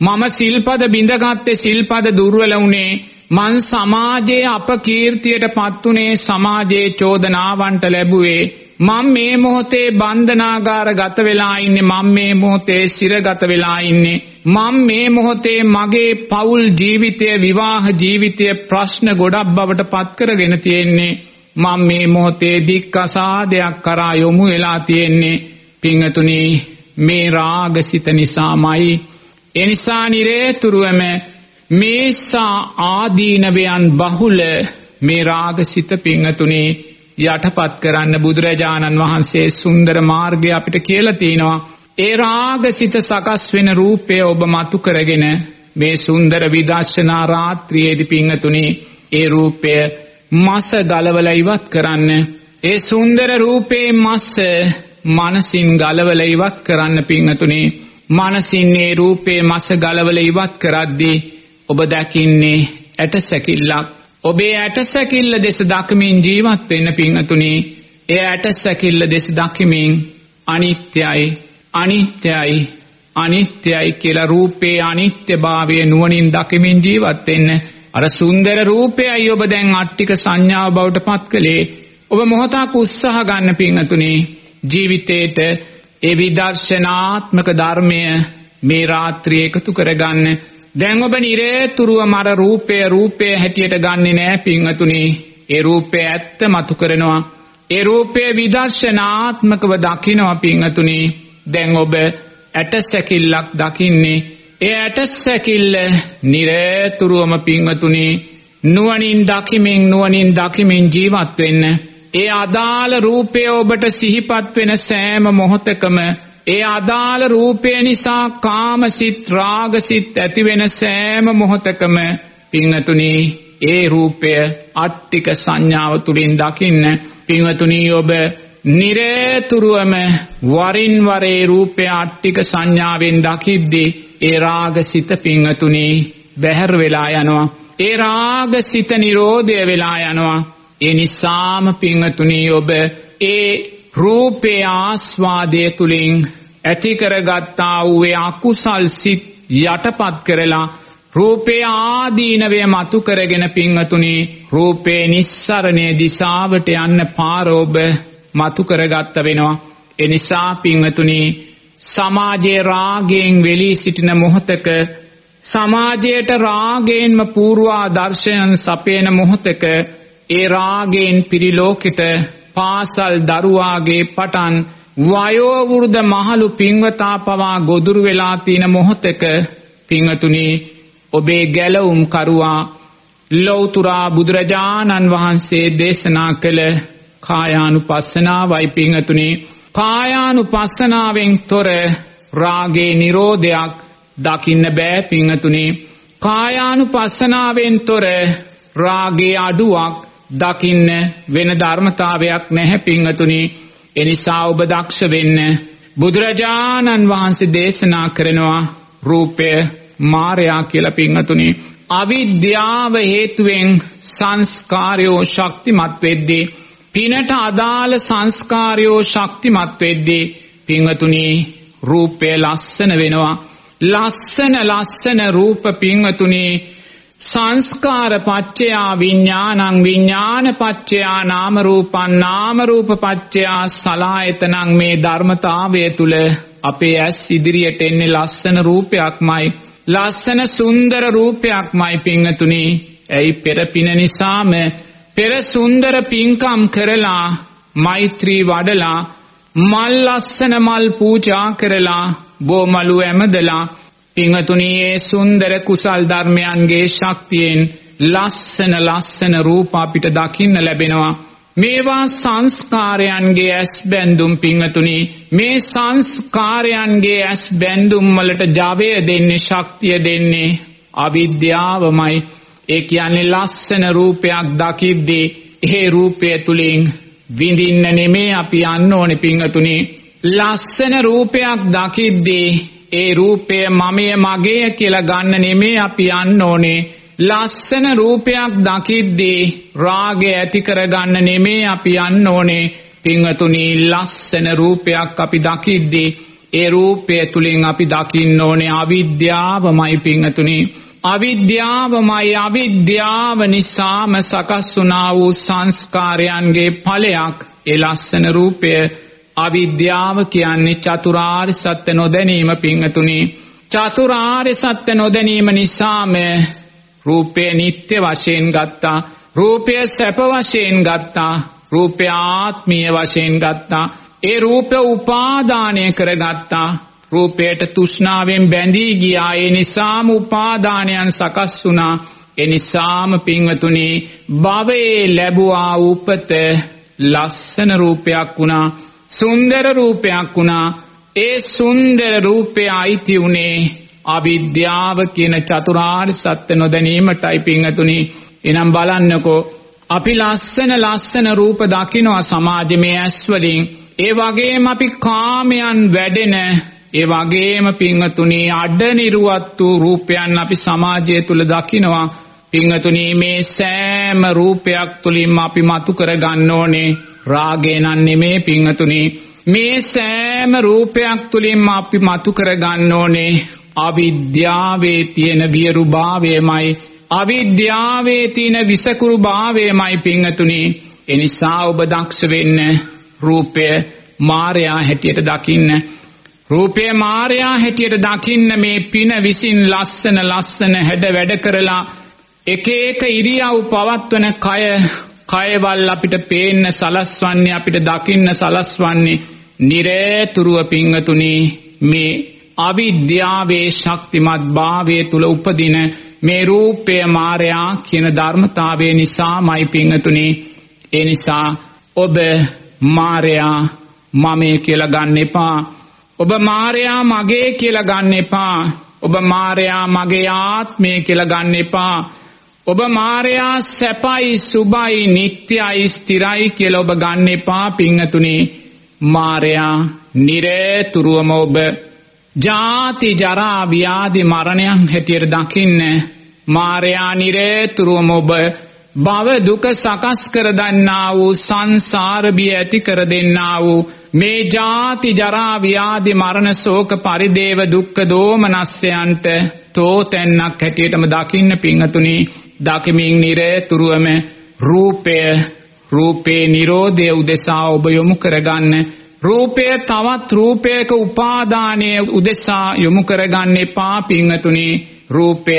මම සිල්පද බිඳගත්තේ සිල්පද දුර්වල උනේ මං සමාජයේ අපකීර්තියට පත්ුනේ සමාජයේ චෝදනාවන්ට ලැබුවේ. මම මේ මොහොතේ බන්ධනාගාර ගත වෙලා ඉන්නේ මම මේ මොහොතේ සිරගත වෙලා ඉන්නේ. මම මේ මොහොතේ මගේ පෞල් ජීවිතය විවාහ ජීවිතය ප්‍රශ්න ගොඩක් බවට පත් කරගෙන තියෙන්නේ. මම මේ මොහොතේ දික්කසාදයක් කරා යොමු වෙලා තියෙන්නේ. පිංගතුනි මේ රාගසිත නිසාමයි. ඒ නිසා නිරේතුරුවම මේසා ආදීනවයන් බහුල මේ රාගසිත පිංගතුනි යටපත් කරන්න බුදුරජාණන් වහන්සේ සුන්දර මාර්ගය අපිට කියලා තිනවා. ඒ රාගසිත සකස් වෙන රූපය ඔබ මතු කරගෙන මේ සුන්දර විදර්ශනා රාත්‍රියේදී පිංගතුනි ඒ රූපය මස ගලවලා ඉවත් කරන්න. ඒ සුන්දර රූපේ මස මනසින් ගලවලා ඉවත් කරන්න පිංගතුනි. මනසින් ඒ රූපේ මස ගලවලා ඉවත් කරද්දී ඔබ දකින්නේ ඇට සැකිල්ලක්. ඔබේ ඇටසැකිල්ල දෙස දකිමින් ජීවත් වෙන්න පිංහතුනි ඒ ඇටසැකිල්ල දෙස දකිමින් අනිත්‍යයි අනිත්‍යයි අනිත්‍යයි කියලා රූපේ අනිත්‍යභාවය නුවණින් දකිමින් ජීවත් වෙන්න. අර සුන්දර රූපයයි ඔබ දැන් අට්ටික සංඥාව බවට පත් කළේ. ඔබ මොහොතක් උත්සාහ ගන්න පිංහතුනි ජීවිතේට ඒ විදර්ශනාත්මක ධර්මය මේ රාත්‍රියේ එකතු කරගන්න දැන් ඔබ නිරේතුරුව මර රූපය රූපය හැටියට ගන්නෙ නෑ පින්වතුනි. ඒ රූපය ඇත්ත මතු කරනවා. ඒ රූපය විදර්ශනාත්මකව දකිනවා පින්වතුනි. දැන් ඔබ ඇටසැකිල්ලක් දකින්නේ. ඒ ඇටසැකිල්ල නිරේතුරුවම පින්වතුනි නුවණින් දකිමින් නුවණින් දකිමින් ජීවත් වෙන්න. ඒ අදාළ රූපය ඔබට සිහිපත් වෙන සෑම මොහොතකම ඒ අදාළ රූපය නිසා කාමසිත රාගසිත ඇති වෙන සෑම මොහොතකම පින්වතුනි ඒ රූපය අට්ටික සංඥාව තුලින් දකින්න පින්වතුනි ඔබ නිරේතුරුවම වරින් වර ඒ රූපය අට්ටික සංඥාවෙන් දකිද්දී ඒ රාගසිත පින්වතුනි බැහැර වෙලා යනවා. ඒ රාගසිත නිරෝධය වෙලා යනවා. ඒ නිසාම පින්වතුනි ඔබ ඒ රූපේ ආස්වාදය තුලින් ඇති කරගත්තා වූ අකුසල් සිත් යටපත් කරලා රූපේ ආදීනවය මතු කරගෙන පින්වතුනි රූපේ නිස්සරණේ දිශාවට යන්න පාර ඔබ මතු කරගත්ත වෙනවා. ඒ නිසා පින්වතුනි සමාජයේ රාගයෙන් වෙලී සිටින මොහොතක සමාජයට රාගයෙන්ම පූර්වා දර්ශයන් සපේන මොහොතක ඒ රාගයෙන් පිරිලෝකෙට පාසල් දරුවාගේ පටන් වයෝවෘද මහලු පින්වතා පවා ගොදුරු වෙලා තියෙන මොහොතක පින්වතුනි ඔබේ ගැලවුම් කරුවා ලෞතුරා බුදුරජාණන් වහන්සේ දේශනා කළ කායානුපස්සනාවයි පින්වතුනි. කායානුපස්සනාවෙන් තොර රාගේ නිරෝධයක් දකින්න බෑ පින්වතුනි. කායානුපස්සනාවෙන් තොර රාගේ අඩුවක් දකින්න වෙන ධර්මතාවයක් නැහැ පින්වතුනි. එනිසා ඔබ දක්ෂ වෙන්න බුදුරජාණන් වහන්සේ දේශනා කරනවා රූපය මායя කියලා පින්වතුනි. අවිද්‍යාව හේතුවෙන් සංස්කාරයෝ ශක්තිමත් වෙද්දී පිනට අදාළ සංස්කාරයෝ ශක්තිමත් වෙද්දී පින්වතුනි රූපය ලස්සන වෙනවා. ලස්සන ලස්සන රූප පින්වතුනි සංස්කාර පච්චයා විඥානං විඥාන පච්චයා නාම රූපං නාම රූප පච්චයා සලායතනං මේ ධර්මතාවය තුල අපේ ඇස් ඉදිරියට එන්නේ ලස්සන රූපයක්මයි. ලස්සන සුන්දර රූපයක්මයි පිංගතුනි ඇයි පෙර පින නිසාම? පෙර සුන්දර පින්කම් කරලා මෛත්‍රී වඩලා මල් ලස්සන මල් පූජා කරලා බොමලු ඇමදලා පිංහතුනි ඒ සුන්දර කුසල් ධර්මයන්ගේ ශක්තියෙන් ලස්සන ලස්සන රූප අපිට දකින්න ලැබෙනවා. මේවා සංස්කාරයන්ගේ ඇස් බැඳුම් පිංහතුනි මේ සංස්කාරයන්ගේ ඇස් බැඳුම් වලට ජවය දෙන්නේ ශක්තිය දෙන්නේ අවිද්‍යාවමයි. ඒ කියන්නේ ලස්සන රූපයක් දකිද්දී ඒ රූපය තුලින් විඳින්න නෙමේ අපි යන්න ඕනේ පිංගතුනි. ලස්සන රූපයක් දකිද්දී ඒ රූපය මමය මගේය කියලා ගන්න නෙමේ අපි යන්න ඕනේ. ලස්සන රූපයක් දකිද්දී රාගය ඇති කරගන්න නෙමේ අපි යන්න ඕනේ. පින්වතුනි ලස්සන රූපයක් අපි දකිද්දී ඒ රූපය තුලින් අපි දකින්න ඕනේ අවිද්‍යාවමයි පින්වතුනි. අවිද්‍යාවමයි අවිද්‍යාව නිසාම සකස් වුණා වූ සංස්කාරයන්ගේ ඵලයක් ඒ ලස්සන රූපය අවිද්‍යාව කියන්නේ චතුරාර්ය සත්‍ය නොදැනීම පිංගතුනි. චතුරාර්ය සත්‍ය නොදැනීම නිසාම රූපය නිත්‍ය වශයෙන් ගත්තා. රූපය සැප වශයෙන් ගත්තා. රූපය ආත්මීය වශයෙන් ගත්තා. ඒ රූපය උපාදානය කරගත්තා. රූපයට තෘෂ්ණාවෙන් බැඳී ගියා. ඒ නිසාම උපාදානයන් සකස් වුණා. ඒ නිසාම පින්වතුනි භවයේ ලැබුවා උපත ලස්සන රූපයක් වුණා. සුන්දර රූපයක් වුණා. ඒ සුන්දර රූපය අයිති උනේ අවිද්‍යාව කියන චතුරාර්ය සත්‍ය නොදැනීමටයි පින්වතුනි. එනම් බලන්නකෝ අපි ලස්සන ලස්සන රූප දකිනවා සමාජමේ ඇස් වලින්. ඒ වගේම අපි කාමයන් වැඩෙන ඒ වගේම පින්වතුනි අඩ නිරුවත් වූ රූපයන් අපි සමාජය තුල දකිනවා. පින්වතුනි මේ සෑම රූපයක් තුලින්ම අපි මතු කර ගන්න ඕනේ. රාගය නම් නෙමේ පින්වතුනි මේ සෑම රූපයක් තුලින්ම අපි මතු කර ගන්න ඕනේ අවිද්‍යාවේ තියෙන විරුභාවයමයි අවිද්‍යාවේ තියෙන විසකුරු භාවයමයි පින්වතුනි එනිසා ඔබ දක්ෂ වෙන්න රූපය මායя හැටියට දකින්න. රූපය මායя හැටියට දකින්න මේ පින විසින් ලස්සන ලස්සන හැඩ වැඩ කරලා එක එක ඉරියව් පවත්වන කය කයවල් අපිට පේන්න සලස්වන්නේ අපිට දකින්න සලස්වන්නේ නිරේතුරුව පිංගතුනි මේ අවිද්‍යාවේ ශක්තිමත් භාවයේ තුල උපදින මේ රූපය මායя කියන ධර්මතාවය නිසාමයි පිංගතුනි ඒ නිසා ඔබ මායя මමේ කියලා ගන්න එපා ඔබ මායයා මගේ කියලා ගන්න එපා. ඔබ මායයා මගේ ආත්මය කියලා ගන්න එපා. ඔබ මායයා සැපයි සුබයි නිට්ටයයි ස්ථිරයි කියලා ඔබ ගන්න එපා පිංගතුනි. මායයා නිරේතුරුවම ඔබ ජාති ජරා ව්‍යාධි මරණයන් හැටියට දකින්න. මායයා නිරේතුරුවම ඔබ භව දුක සකස් කර දන්නා වූ සංසාර බිය ඇති කර දෙන්නා වූ මේ ජාති ජරා ව්‍යාධි මරණ ශෝක පරිදේව දුක්ඛ දෝමනස්යන්ට තෝතැන්නක් හැටියටම දකින්න පිංහතුනි දකිමින් නිරේතුරුවම රූපය රූපේ නිරෝධය උදෙසා ඔබ යොමු කරගන්න. රූපය තවත් රූපයක උපාදානය උදෙසා යොමු කරගන්න එපා පිංහතුනි රූපය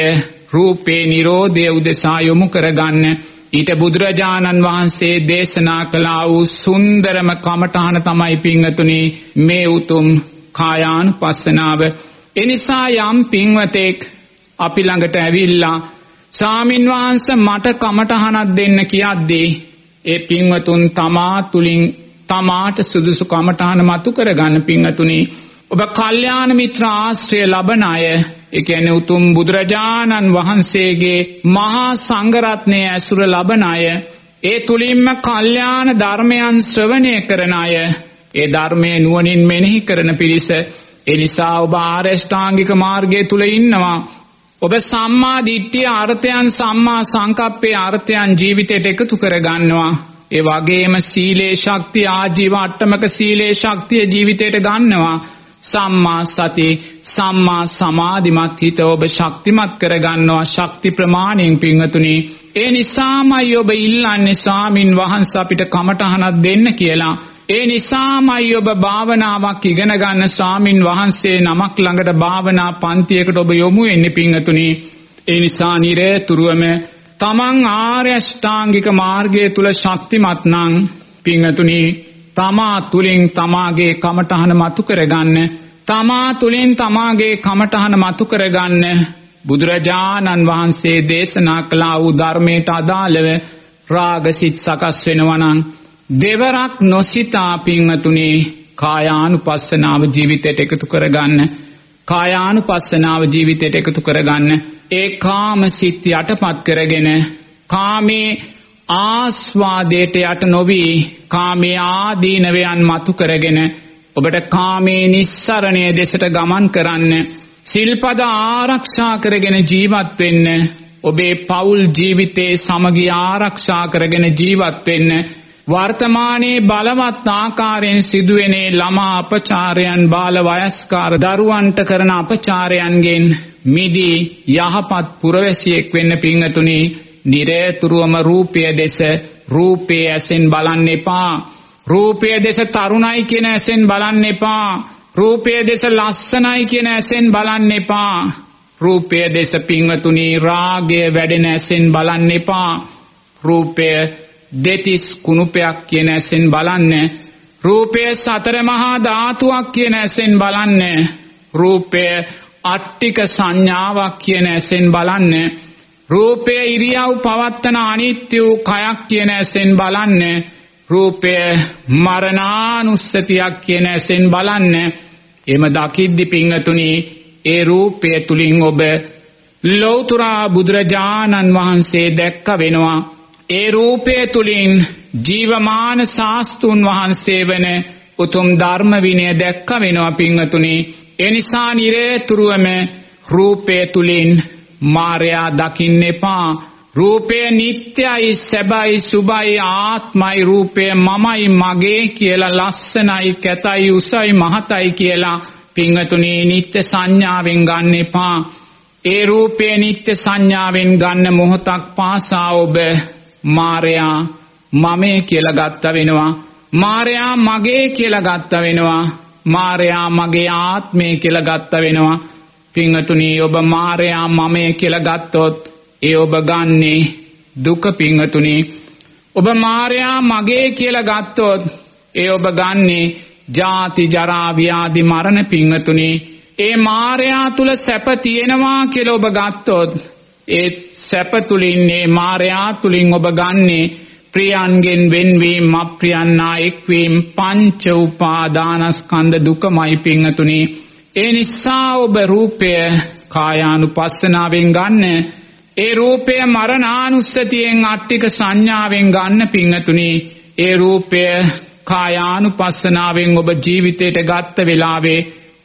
රූපේ නිරෝධය උදෙසා යොමු කරගන්න. ඊට බුදුරජාණන් වහන්සේ දේශනා කළා වූ සුන්දරම කමඨාන තමයි පින්වතුනි මේ උතුම් කායානුපස්සනාව. එනිසා යම් පින්වතෙක් අපි ළඟට ඇවිල්ලා සාමින් වහන්සේ මට කමඨහනක් දෙන්න කියද්දී ඒ පින්වතුන් තමා තුලින් තමාට සුදුසු කමඨහන මතු කරගන්න පින්වතුනි ඔබ කල්යාණ මිත්‍ර ආශ්‍රය ලබන අය ඒ කියන්නේ උතුම් බුදුරජාණන් වහන්සේගේ මහා සංඝරත්නයේ ඇසුර ලබන අය ඒ තුලින්ම කල්යාණ ධර්මයන් ශ්‍රවණය කරන අය ඒ ධර්මයේ නුවණින් මෙනෙහි කරන පිරිස ඒ නිසා ඔබ ආරෂ්ඨාංගික මාර්ගයේ තුල ඉන්නවා. ඔබ සම්මා දිට්ඨිය අර්ථයන් සම්මා සංකප්පේ අර්ථයන් ජීවිතයට එකතු කර ගන්නවා ඒ වගේම සීලේ ශක්තිය ආජීව අට්ටමක සීලේ ශක්තිය ජීවිතයට ගන්නවා. සම්මා සති සම්මා සමාධිමත් හිත ඔබ ශක්තිමත් කරගන්නවා ශක්ති ප්‍රමාණයෙන් පිංහතුනි ඒ නිසාමයි ඔබ ඉල්ලන්නේ ස්වාමින් වහන්සේ අපිට කමටහනක් දෙන්න කියලා. ඒ නිසාමයි ඔබ භාවනාවක් ඉගෙන ගන්න ස්වාමින් වහන්සේ නමක් ළඟට භාවනා පන්තියකට ඔබ යොමු වෙන්නේ පිංහතුනි ඒ නිසා නිරේතුරුවම තමන් ආර්ය අෂ්ටාංගික මාර්ගය තුල ශක්තිමත් නම් පිංහතුනි තමා තුලින් තමාගේ කමඨහන මතු කරගන්න තමා තුලින් තමාගේ කමඨහන මතු කරගන්න බුදුරජාණන් වහන්සේ දේශනා කළා වූ ධර්මයට අදාළව රාගසිත සකස් වෙනවා නම් දෙවරක් නොසිතා පින්වතුනි කායානුපස්සනාව ජීවිතයට එකතු කරගන්න. කායානුපස්සනාව ජීවිතයට එකතු කරගන්න. ඒ කාම සිත් යටපත් කරගෙන කාමේ ආස්වාදයට යට නොවි කාමේ ආදීනවයන් මතු කරගෙන ඔබට කාමේ නිස්සරණය දෙසට ගමන් කරන්න සිල්පද ආරක්ෂා කරගෙන ජීවත් වෙන්න ඔබේ පවුල් ජීවිතේ සමගි ආරක්ෂා කරගෙන ජීවත් වෙන්න වර්තමානයේ බලවත් ආකාරයෙන් සිදුවෙනේ ළමා අපචාරයන් බාල වයස්කාර දරුවන්ට කරන අපචාරයන්ගෙන් මිදී යහපත් පුරවැසියෙක් වෙන්න පිංගතුනි නිරේතුරුවම රූපය දෙස රූපේ ඇසෙන් බලන්න එපා. රූපය දෙස තරුණයි කියන ඇසෙන් බලන්න එපා. රූපය දෙස ලස්සනයි කියන ඇසෙන් බලන්න එපා. රූපය දෙස පිංවතුනි රාගය වැඩෙන ඇසෙන් බලන්න එපා. රූපය දෙතිස් කුණුපයක් කියන ඇසෙන් බලන්න. රූපය සතර මහා ධාතුවක් කියන ඇසෙන් බලන්න. රූපය අට්ටික සංඥාවක් කියන ඇසෙන් බලන්න. රූපය ඉරියව් පවත්තන අනිත්‍ය වූ කයක් කියන ඇසෙන් බලන්න. රූපය මරණානුස්සතියක් කියන ඇසෙන් බලන්න. එම දකිද්දි පිංගතුනි ඒ රූපය තුලින් ඔබ ලෞතුරා බුදුරජාණන් වහන්සේ දැක්ක වෙනවා. ඒ රූපය තුලින් ජීවමාන ශාස්තුන් වහන්සේ වන උතුම් ධර්ම විනය දැක්ක වෙනවා පිංගතුනි ඒ නිසා නිරේතුරුවම රූපය තුලින් මායя දකින්න එපා. රූපය නිට්ටයයි සැබයි සුබයි ආත්මයි රූපය මමයි මගේ කියලා ලස්සනයි කැතයි උසයි මහතයි කියලා පින්වතුනි නිට්ට සංඥාවෙන් ගන්න එපා. ඒ රූපය නිට්ට සංඥාවෙන් ගන්න මොහොතක් පාසා ඔබ මායයා මමේ කියලා ගත්ත වෙනවා. මායයා මගේ කියලා ගත්ත වෙනවා. මායයා මගේ ආත්මය කියලා ගත්ත වෙනවා. පින්වතුනි ඔබ මායයා මමේ කියලා ගත්තොත් ඒ ඔබ ගන්නේ දුක පිංහතුනි ඔබ මාරයා මගේ කියලා ගත්තොත් ඒ ඔබ ගන්නේ ජාති ජරා ව්‍යාධි මරණ පිංහතුනි ඒ මාරයා තුල සැප තියෙනවා කියලා ඔබ ගත්තොත් ඒ සැප තුලින් ඒ මාරයා තුලින් ඔබ ගන්නේ ප්‍රියන්ගෙන් වෙන්වීම අප්‍රියන්නා එක්වීම පංච උපාදානස්කන්ධ දුකමයි පිංහතුනි. ඒ නිසා ඔබ රූපය කායානුපස්සනාවෙන් ගන්න ඒ රූපය මරණානුස්සතියෙන් අට්ටික සංඥාවෙන් ගන්න පිංහතුනි. ඒ රූපය කායානුපස්සනාවෙන් ඔබ ජීවිතයට ගත්ත වෙලාවේ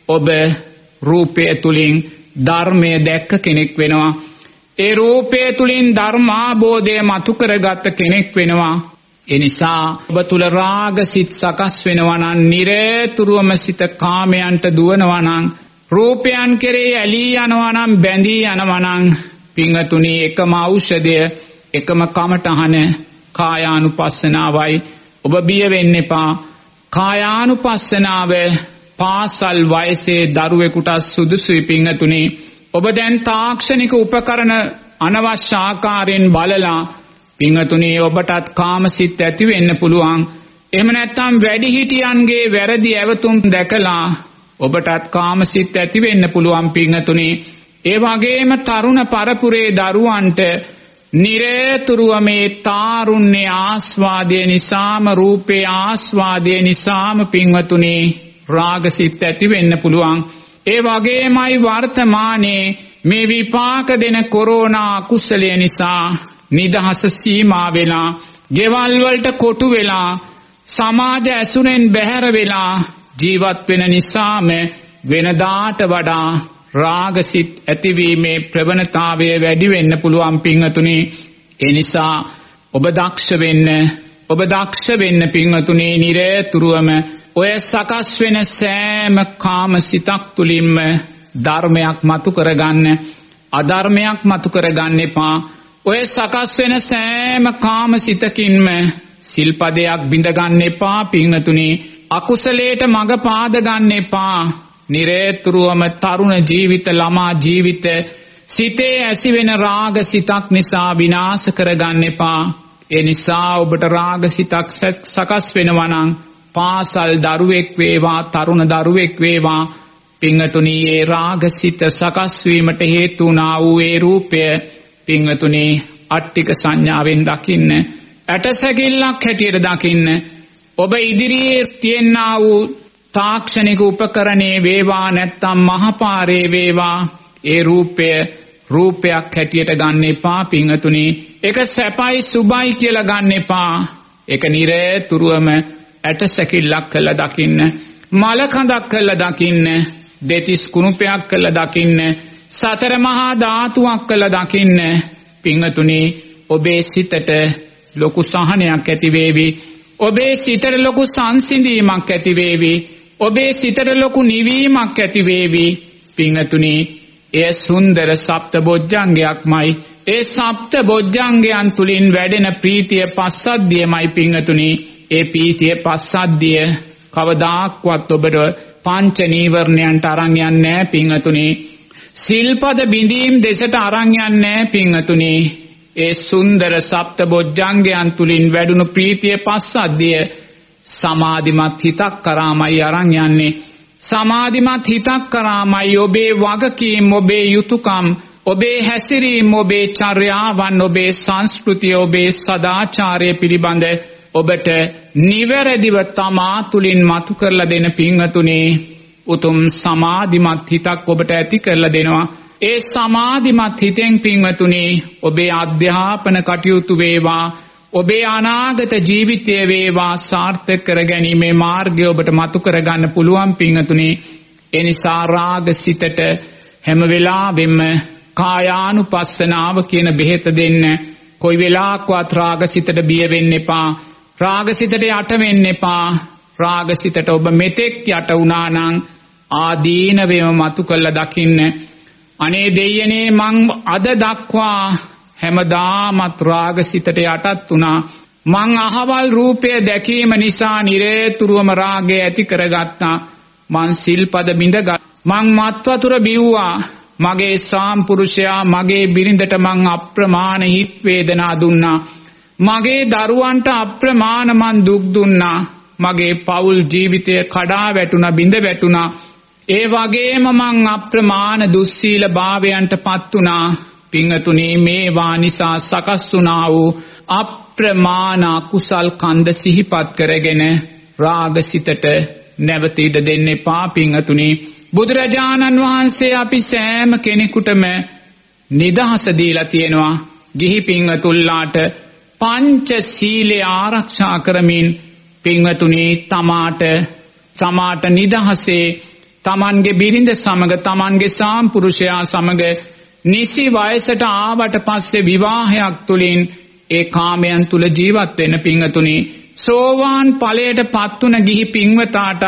ඔබ රූපය තුලින් ධර්මය දැක්ක කෙනෙක් වෙනවා. ඒ රූපය තුලින් ධර්මාබෝධය මතු කරගත් කෙනෙක් වෙනවා. එනිසා ඔබ තුල රාග සිත් සකස් වෙනවා නම් නිරේතුරුවම සිත කාමයන්ට දුවනවා නම් රූපයන් කෙරේ ඇලී යනවා නම් බැඳී යනවා නම් පිංගතුනි එකම ඖෂධය එකම කමටහන කායානුපස්සනාවයි. ඔබ බිය වෙන්න එපා. කායානුපස්සනාව පාසල් වයසේ දරුවෙකුට සුදුසුයි පිංගතුනි ඔබ දැන් තාක්ෂණික උපකරණ අනවශ්‍ය ආකාරයෙන් බලලා පිංගතුනි ඔබටත් කාමසිත ඇති වෙන්න පුළුවන්. එහෙම නැත්නම් වැඩිහිටියන්ගේ වැරදි ඇවතුම් දැකලා ඔබටත් කාමසිත ඇති වෙන්න පුළුවන් පිංගතුනි ඒ වගේම තරුණ පරපුරේ දරුවන්ට නිරේතුරුව මේ තාරුණ්‍ය ආස්වාදය නිසාම රූපේ ආස්වාදය නිසාම පින්වතුනි රාගසිත ඇති වෙන්න පුළුවන්. ඒ වගේමයි වර්තමානයේ මේ විපාක දෙන කොරෝනා කුසලය නිසා නිදහස සීමා වෙලා ගෙවල් වලට කොටු වෙලා සමාජ ඇසුරෙන් බැහැර වෙලා ජීවත් වෙන නිසාම වෙනදාට වඩා රාගසිත ඇතිවීමේ ප්‍රවණතාවය වැඩි වෙන්න පුළුවන් පින්වතුනි. ඒ නිසා ඔබ දක්ෂ වෙන්න ඔබ දක්ෂ වෙන්න පින්වතුනි නිරේතුරුවම ඔය සකස් වෙන සෑම කාමසිතක් තුලින්ම ධර්මයක් මතු කරගන්න අධර්මයක් මතු කරගන්න එපා. ඔය සකස් වෙන සෑම කාමසිතකින්ම සිල්පදයක් බිඳ ගන්න එපා පින්වතුනි. අකුසලයට මඟ පාද ගන්න එපා. නිරේතුරුවම තරුණ ජීවිත ළමා ජීවිත සිතේ ඇසිවෙන රාග සිතක් නිසා විනාශ කරගන්න එපා. ඒ නිසා ඔබට රාග සිතක් සකස් වෙනවා නම් පාසල් දරුවෙක් වේවා තරුණ දරුවෙක් වේවා පිංගතුනි ඒ රාග සිත සකස් වීමට හේතු වුණා වූ ඒ රූපය පිංගතුනි අට්ටික සංඥාවෙන් දකින්න ඇටසැකිල්ලක් හැටියට දකින්න ඔබ ඉදිරියේ තියෙනා වූ තාක්ෂණික උපකරණේ වේවා නැත්තම් මහපාරේ වේවා ඒ රූපය රූපයක් හැටියට ගන්න එපා පිංගතුනි. ඒක සැපයි සුබයි කියලා ගන්න එපා. ඒක නිරේතුරුවම ඇට සැකිල්ලක් කළා දකින්න. මල කඳක් කළා දකින්න. දෙතිස් කුණුපයක් කළා දකින්න. සතර මහා ධාතුවක් කළා දකින්න. පිංගතුනි ඔබේ සිතට ලොකු සහනයක් ඇති වේවි. ඔබේ සිතට ලොකු සංසිඳීමක් ඇති වේවි. ඔබේ සිතට ලොකු නිවීමක් ඇති වේවි. පිංගතුනි එය සුන්දර සප්ත බොජ්ජංගයක්මයි. ඒ සප්ත බොජ්ජංගයන් තුලින් වැඩෙන ප්‍රීතිය පස්සද්ධියමයි පිංගතුනි. ඒ ප්‍රීතිය පස්සද්ධිය කවදාක්වත් ඔබට පංච නීවරණයන්ට අරන් යන්නේ නැහැ පිංගතුනි. සිල්පද බිඳීම් දෙසට අරන් යන්නේ නැහැ පිංගතුනි. ඒ සුන්දර සප්ත බොජ්ජංගයන් තුලින් වැඩුණු ප්‍රීතිය පස්සද්ධිය සමාධිමත් හිතක් කරාමයි අරන් යන්නේ. සමාධිමත් හිතක් කරාමයි ඔබේ වගකීම් ඔබේ යුතුයකම් ඔබේ හැසිරීම ඔබේ චර්යාවන් ඔබේ සංස්කෘතිය ඔබේ සදාචාරය පිළිබඳ ඔබට නිවැරදිව තමා තුලින් මතු කරලා දෙන පින්වතුනි උතුම් සමාධිමත් හිතක් ඔබට ඇති කරලා දෙනවා. ඒ සමාධිමත් හිතෙන් පින්වතුනි ඔබේ අධ්‍යාපන කටයුතු වේවා ඔබේ අනාගත ජීවිතය වේවා සාර්ථක කර ගැනීමේ මාර්ගය ඔබට මතු කරගන්න පුළුවන් පිංහතුනි ඒ නිසා රාග සිතට හැම වෙලාවෙම කායානුපස්සනාව කියන බෙහෙත දෙන්න කොයි වෙලාවකවත් රාග සිතට බිය වෙන්න එපා. රාග සිතට යට වෙන්න එපා රාග සිතට ඔබ මෙතෙක් යට වුණා නම් ආදීනවෙම මතු කළ දකින්න අනේ දෙයනේ මං අද දක්වා හැමදාමත් රාගසිතට යටත් වුණා. මං අහවල් රූපය දැකීම නිසා නිරේතුරුවම රාගය ඇති කරගත්තා. මං සිල්පද බිඳගත්. මං මත්වතුර බිව්වා. මගේ සාම්පුරුෂයා මගේ බිරිඳට මං අප්‍රමාණ හිත් වේදනා දුන්නා. මගේ දරුවන්ට අප්‍රමාණ මං දුක් දුන්නා. මගේ පවුල් ජීවිතය කඩා වැටුණා බිඳ වැටුණා. ඒ වගේම මං අප්‍රමාණ දුස්සීල භාවයන්ට පත් වුණා. පිංහතුනේ මේවා නිසා සකස් වුණා වූ අප්‍රමාණ කුසල් කන්ද සිහිපත් කරගෙන රාගසිතට නැවත ඉඩ දෙන්න එපා පිංහතුනේ බුදුරජාණන් වහන්සේ අපි සෑම කෙනෙකුටම නිදහස දීලා තියෙනවා ගිහි පිංහතුල්ලාට පංච සීලේ ආරක්ෂා කරමින් පිංහතුනේ තමාට තමාට නිදහසේ තමන්ගේ බිරිඳ සමග තමන්ගේ සාම්පුරුෂයා සමග නිසි වයසට ආවට පස්සේ විවාහයක් තුලින් ඒ කාමයන් තුල ජීවත් වෙන පිංගතුනි සෝවාන් ඵලයට පත්තුන ගිහි පිංවතාටත්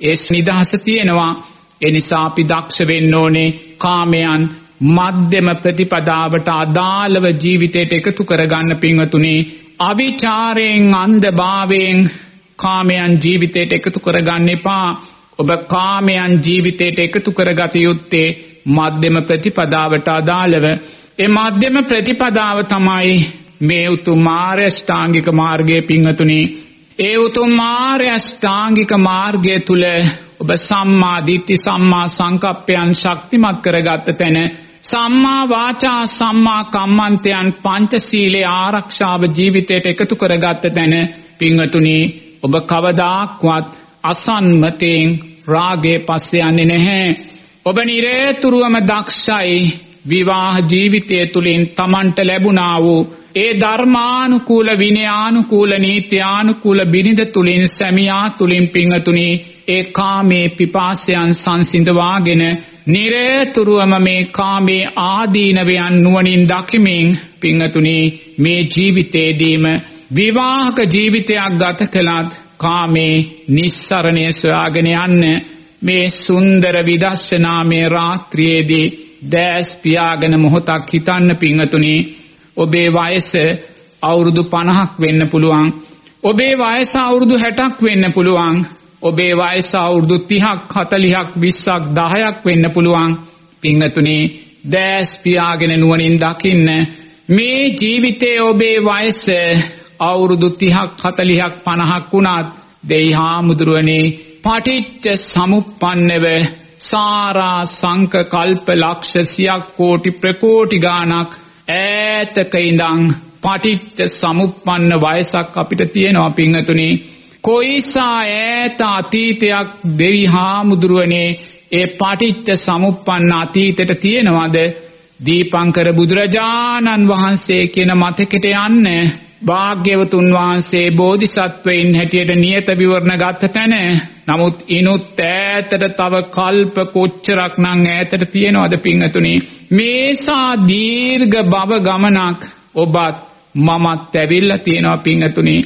ඒ නිදහස තියෙනවා. ඒ නිසා අපි දක්ෂ වෙන්න ඕනේ කාමයන් මධ්‍යම ප්‍රතිපදාවට අදාළව ජීවිතයට එකතු කරගන්න පිංවතුනි අවිචාරයෙන් අන්ධභාවයෙන් කාමයන් ජීවිතයට එකතු කරගන්න එපා. ඔබ කාමයන් ජීවිතයට එකතු කරගත යුත්තේ මධ්‍යම ප්‍රතිපදාවට අදාළව. ඒ මධ්‍යම ප්‍රතිපදාව තමයි මේ උතුම් මාර්ය ෂ්ටාංගික මාර්ගයේ පිංහතුනි ඒ උතුම් මාර්ය ෂ්ටාංගික මාර්ගය තුල ඔබ සම්මා දිට්ඨි සම්මා සංකප්පයන් ශක්තිමත් කරගත්ත තැන සම්මා වාචා සම්මා කම්මන්තයන් පංචශීලයේ ආරක්ෂාව ජීවිතයට එකතු කරගත්ත තැන පිංහතුනි ඔබ කවදාක්වත් අසන්මතයෙන් රාගේ පස්සේ යන්නේ නැහැ. ඔබ නිරේතුරුවම දක්ෂයි. විවාහ ජීවිතය තුළින් තමන්ට ලැබුණා වූ ඒ ධර්මානුකූල විනයානුකූල නීත්‍යානුකූල බිරිඳ තුළින් සැමියා තුළින් පිංහතුනි ඒ කාමේ පිපාසයන් සංසිඳවාගෙන නිරේතුරුවම මේ කාමේ ආදීනවයන් නුවණින් දකිමින් පිංහතුනි මේ ජීවිතේදීම විවාහක ජීවිතයක් ගත කළත් කාමේ නිස්සරණය සොයාගෙන යන්න මේ සුන්දර විදර්ශනාමය රාත්‍රියේදී දැස් පියාගෙන මොහොතක් හිතන්න පිංහතුනි. ඔබේ වයස අවුරුදු 50ක් වෙන්න පුළුවන්. ඔබේ වයස අවුරුදු 60ක් වෙන්න පුළුවන්. ඔබේ වයස අවුරුදු 30ක් 40ක් 20ක් 10ක් වෙන්න පුළුවන්. පිංහතුනි දැස් පියාගෙන නුවණින් දකින්න. මේ ජීවිතයේ ඔබේ වයස අවුරුදු 30ක් 40ක් 50ක් වුණත් දෙයි හාමුදුරුවනේ පටිච්ච සමුප්පන්නව සාරා සංක කල්ප ලක්ෂ සියක් කෝටි ප්‍රකෝටි ගානක් ඈතක ඉඳන් පටිච්ච සමුප්පන්න වයසක් අපිට තියෙනවා පිංහතුනි. කොයිසා ඈත අතීතයක් දෙවි හාමුදුරුවනේ ඒ පටිච්ච සමුප්පන්න අතීතයට තියෙනවද? දීපංකර බුදුරජාණන් වහන්සේ කියන මතකෙට යන්න. භාග්‍යවතුන් වහන්සේ බෝධිසත්වයින් හැටියට නියත විවරණ ගත තැන. නමුත් ඉනුත් ඈතට තව කල්ප කොච්චරක් නම් ඈතට තියෙනවද පිංගතුනි මේසා දීර්ඝ භව ගමනක් ඔබත් මමත් ඇවිල්ලා තියෙනවා පිංගතුනි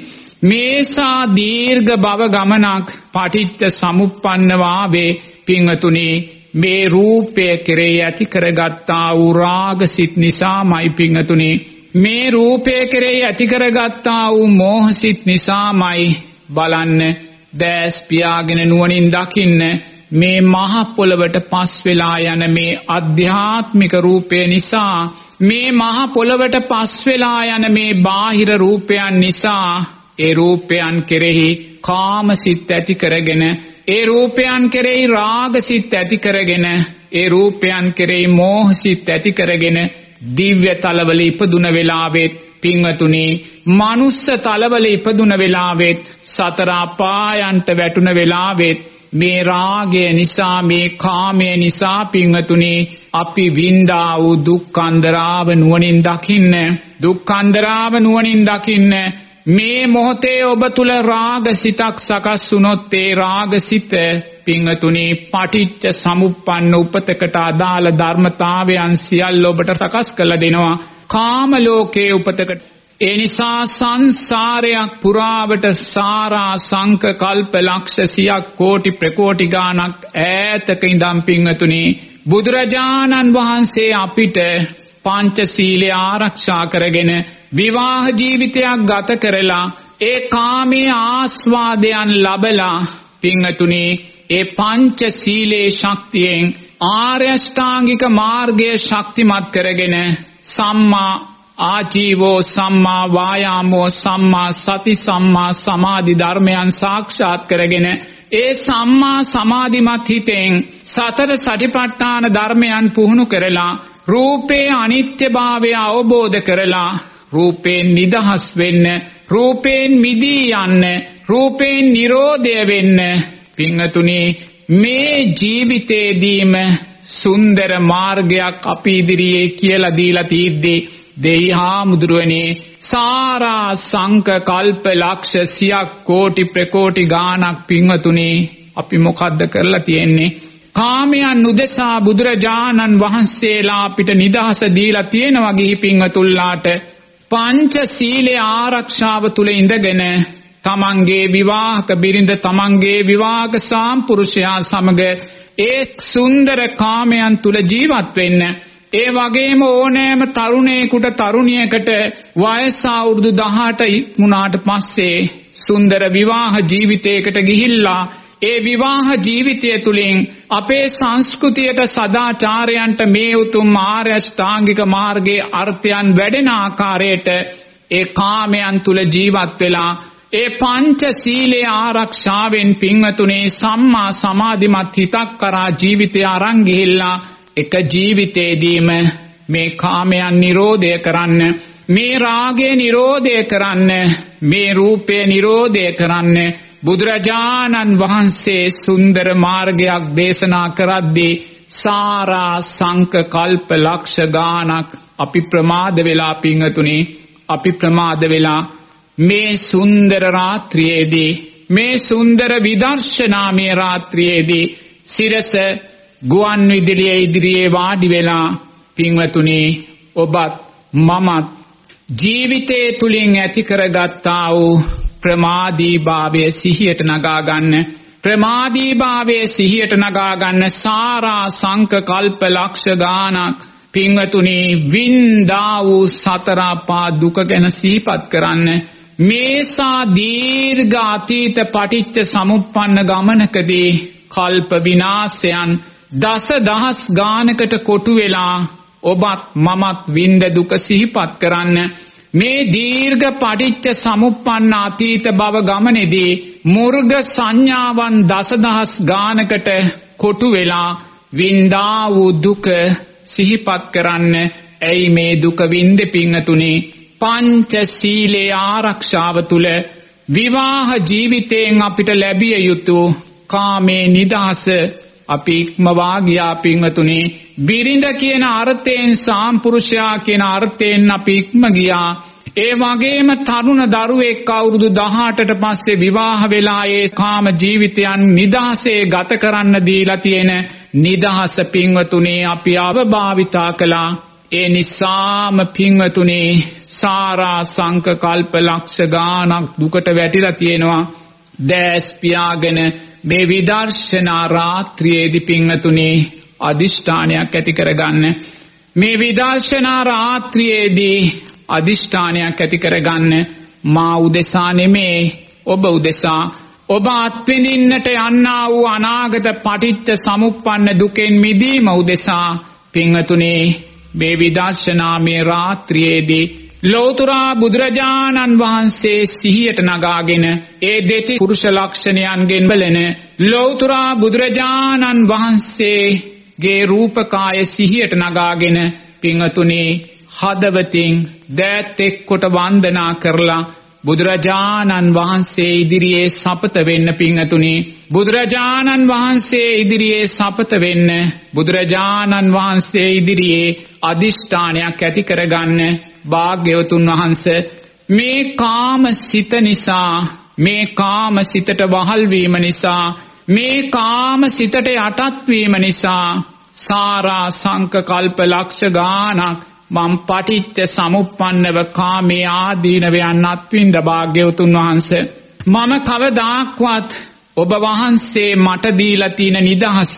මේසා දීර්ඝ භව ගමනක් පටිච්ච සමුප්පන්නව ආවේ පිංගතුනි මේ රූපය කෙරෙහි ඇති කරගත්තා වූ රාගසිත නිසාමයි පිංගතුනි මේ රූපය කෙරෙහි ඇති කරගත්තා වූ මෝහසිත නිසාමයි බලන්න. දැස් පියාගෙන නුවණින් දකින්න. මේ මහ පොළවට පස් වෙලා යන මේ අධ්‍යාත්මික රූපය නිසා මේ මහ පොළවට පස් වෙලා යන මේ බාහිර රූපයන් නිසා ඒ රූපයන් කෙරෙහි කාමසිත ඇති කරගෙන ඒ රූපයන් කෙරෙහි රාගසිත ඇති කරගෙන ඒ රූපයන් කෙරෙහි මෝහසිත ඇති කරගෙන දිව්‍ය තලවල ඉපදුන වෙලාවෙත් පින්වතුනි මනුස්ස තලවල ඉපදුන වෙලාවෙත් සතර අපායන්ට වැටුන වෙලාවෙත් මේ රාගය නිසා මේ කාමය නිසා පින්වතුනි අපි වින්දා වූ දුක්ඛන්දරාව නුවණින් දකින්න දුක්ඛන්දරාව නුවණින් දකින්න මේ මොහොතේ ඔබ තුල රාගසිතක් සකස් වුනොත් ඒ රාගසිත පිංගතුනි පටිච්ච සමුප්පන්න උපතකට අදාළ ධර්මතාවයන් සියල්ල ඔබට සකස් කළ දෙනවා. කාම ලෝකයේ උපතකට. ඒ නිසා සංසාරයක් පුරාවට සාරා සංක කල්ප ලක්ෂ සියක් කෝටි ප්‍රකෝටි ගානක් ඈතක ඉඳන් පිංගතුනි බුදුරජාණන් වහන්සේ අපිට පංචශීලය ආරක්ෂා කරගෙන විවාහ ජීවිතයක් ගත කරලා ඒ කාමයේ ආස්වාදයන් ලබලා පිංගතුනි ඒ පංච සීලේ ශක්තියෙන් ආර්ය ශ්‍රාංගික මාර්ගය ශක්තිමත් කරගෙන සම්මා ආජීවෝ සම්මා වායාමෝ සම්මා සති සම්මා සමාධි ධර්මයන් සාක්ෂාත් කරගෙන ඒ සම්මා සමාධිමත් හිතෙන් සතර සටිපට්ඨාන ධර්මයන් පුහුණු කරලා රූපේ අනිත්‍යභාවය අවබෝධ කරලා රූපයෙන් නිදහස් වෙන්න රූපයෙන් මිදී යන්න රූපයෙන් නිරෝධය වෙන්න. පිංගතුනි මේ ජීවිතේදීම සුන්දර මාර්ගයක් අපි ඉදිරියේ කියලා දීලා තියෙද්දී දෙයිහා මුදුරුවනේ සාරා සංක කල්ප ලක්ෂ සියක් කෝටි ප්‍රකෝටි ගානක් පිංවතුනි අපි මොකද්ද කරලා තියෙන්නේ? කාමයන් උදෙසා බුදුරජාණන් වහන්සේලා අපිට නිදහස දීලා තියෙනවා ගිහි පිංවතුල්ලාට පංච සීලේ ආරක්ෂාව තුල ඉඳගෙන තමන්ගේ විවාහක බිරිඳ තමන්ගේ විවාහක සාම්පුරුෂයා සමග ඒ සුන්දර කාමයන් තුල ජීවත් වෙන්න. ඒ වගේම ඕනෑම තරුණයෙකුට තරුණියකට වයස අවුරුදු 18 ඉක්මුණාට පස්සේ සුන්දර විවාහ ජීවිතයකට ගිහිල්ලා ඒ විවාහ ජීවිතය තුළින් අපේ සංස්කෘතියට සදාචාරයන්ට මේ උතුම් ආර්ය ශ්‍රාංගික මාර්ගයේ අර්ථයන් වැඩෙන ආකාරයට ඒ කාමයන් තුල ජීවත් වෙලා ඒ පංච සීලේ ආරක්ෂාවෙන් පින්වතුනේ සම්මා සමාධිමත් හිතක් කරා ජීවිතය අරන් ගිහිල්ලා එක ජීවිතේදීම මේ කාමයන් නිරෝධය කරන්න මේ රාගය නිරෝධය කරන්න මේ රූපය නිරෝධය කරන්න බුදුරජාණන් වහන්සේ සුන්දර මාර්ගයක් දේශනා කරද්දී සාරා සංක කල්ප ලක්ෂ ගානක් අපි ප්‍රමාද වෙලා පිංගතුනි අපි ප්‍රමාද වෙලා මේ සුන්දර රාත්‍රියේදී මේ සුන්දර විදර්ශනාමය රාත්‍රියේදී සිරස ගුවන් විදුලියේ ඉදිරියේ වාඩි වෙලා පින්වතුනි ඔබත් මමත් ජීවිතයේ තුලින් ඇති කරගත්තා වූ ප්‍රමාදීභාවය සිහියට නගා ගන්න. ප්‍රමාදීභාවය සිහියට නගා ගන්න සාරා සංක කල්ප ලක්ෂ ගානක් පින්වතුනි වින්දා වූ සතර අපා දුක ගැන සිහිපත් කරන්න. මේසා දීර්ඝ අතීත පටිච්ච සමුප්පන්න ගමනකදී කල්ප විනාශයන් දස දහස් ගානකට කොටු වෙලා ඔබත් මමත් වින්ද දුක සිහිපත් කරන්න. මේ දීර්ඝ පටිච්ච සමුප්පන්න අතීත භව ගමනේදී මුර්ග සංඥාවන් දසදහස් ගානකට කොටු වෙලා වින්දා වූ දුක සිහිපත් කරන්න ඇයි මේ දුක වින්දේ පිංගතුනේ පංච සීලේ ආරක්ෂාව තුල විවාහ ජීවිතයෙන් අපිට ලැබිය යුතු කාමේ නිදහස අපි ඉක්මවා ගියා පින්වතුනි බිරිඳ කියන අර්ථයෙන් සාම්පුරුෂයා කියන අර්ථයෙන් අපි ඉක්ම ගියා. ඒ වගේම තරුණ දරුවෙක් අවුරුදු 18ට පස්සේ විවාහ වෙලා ඒ කාම ජීවිතයන් නිදහසේ ගත කරන්න දීලා තියෙන නිදහස පින්වතුනි අපි අවභාවිතා කළා. ඒ නිසාම පින්වතුනි සාරා සංක කල්ප ලක්ෂ ගානක් දුකට වැටිලා තියෙනවා. දැස් පියාගෙන මේ විදර්ශනා රාත්‍රියේදී පින්වතුනි අදිෂ්ඨානයක් ඇති කරගන්න. මේ විදර්ශනා රාත්‍රියේදී අදිෂ්ඨානයක් ඇති කරගන්න. මා උදෙසා නෙමේ ඔබ උදෙසා. ඔබ අත්විඳින්නට යන්නා වූ අනාගත පටිච්ච සමුප්පන්න දුකෙන් මිදීම උදෙසා. පින්වතුනි මේ විදර්ශනාමය රාත්‍රියේදී ලෝතුරා බුදුරජාණන් වහන්සේ සිහියට නගාගෙන ඒ දෙති පුරුෂ ලක්ෂණයන්ගෙන් බලන ලෝතුරා බුදුරජාණන් වහන්සේගේ රූපකාය සිහියට නගාගෙන පින්වතුනි හදවතින් දෑත් එක්කොට වන්දනා කරලා බුදුරජාණන් වහන්සේ ඉදිරියේ සපත වෙන්න පිංහතුනි. බුදුරජාණන් වහන්සේ ඉදිරියේ සපත වෙන්න බුදුරජාණන් වහන්සේ ඉදිරියේ අදිෂ්ඨානයක් ඇති කරගන්න භාග්‍යවතුන් වහන්ස මේ කාම සිත නිසා මේ කාම සිතට වහල් වීම නිසා මේ කාම සිතට යටත් වීම නිසා සාරා සංක කල්ප ලක්ෂ ගානක් මම් පටිච්ච සමුප්පන්නව කාමේ ආදීනවයන් අත්විඳ භාග්‍යවතුන් වහන්සේ. මම කවදාක්වත් ඔබ වහන්සේ මට දීලා තියෙන නිදහස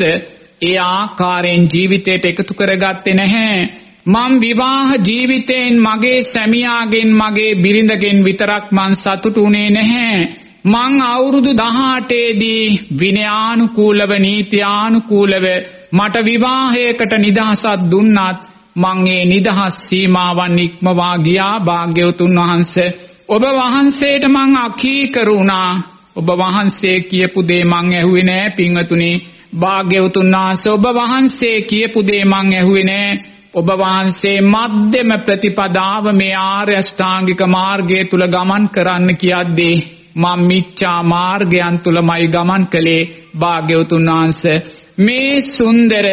ඒ ආකාරයෙන් ජීවිතයට එකතු කරගත්තේ නැහැ. මම විවාහ ජීවිතයෙන් මගේ සැමියාගෙන් මගේ බිරිඳගෙන් විතරක් මං සතුටු වුණේ නැහැ. මං අවුරුදු 18 දී විනයානුකූලව නීතියානුකූලව මට විවාහයකට නිදහසක් දුන්නත් මං ඒ නිදහස් සීමාවන් ඉක්මවා ගියා භාග්‍යවතුන් වහන්සේ. ඔබ වහන්සේට මං අකීකරුණා ඔබ වහන්සේ කියපු දේ මං ඇහුවේ නෑ පින්වතුනි. භාග්‍යවතුන් වහන්සේ ඔබ වහන්සේ කියපු දේ මං ඇහුවේ නෑ. ඔබ වහන්සේ මධ්‍යම ප්‍රතිපදාව මේ ආර්ය අෂ්ටාංගික මාර්ගය තුල ගමන් කරන්න කියද්දී මම මිච්ඡා මාර්ගයන් තුලමයි ගමන් කළේ භාග්‍යවතුන් වහන්සේ. මේ සුන්දර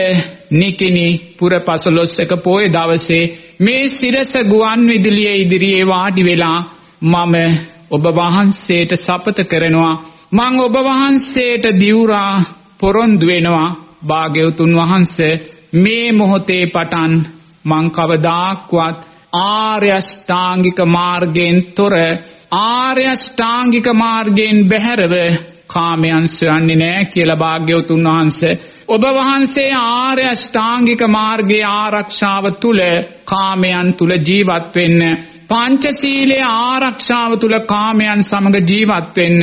නිකිනි පුර පසළොස්වක පොය දවසේ මේ සිරස ගුවන් විදුලියේ ඉදිරියේ වාඩි වෙලා මම ඔබ වහන්සේට සපත කරනවා. මං ඔබ වහන්සේට දිවුරා පොරොන්දු වෙනවා. භාග්‍යවතුන් වහන්සේ මේ මොහොතේ පටන් මං කවදාක්වත් ආර්ය අෂ්ටාංගික මාර්ගයෙන් තොර ආර්ය අෂ්ටාංගික මාර්ගයෙන් බැහැරව කාමයන් සොයන්නේ නැහැ කියලා භාග්‍යවතුන් වහන්සේ. ඔබ වහන්සේ ආර්ය අෂ්ටාංගික මාර්ගයේ ආරක්ෂාව තුල කාමයන් තුල ජීවත් වෙන්න පංචශීලයේ ආරක්ෂාව තුල කාමයන් සමග ජීවත් වෙන්න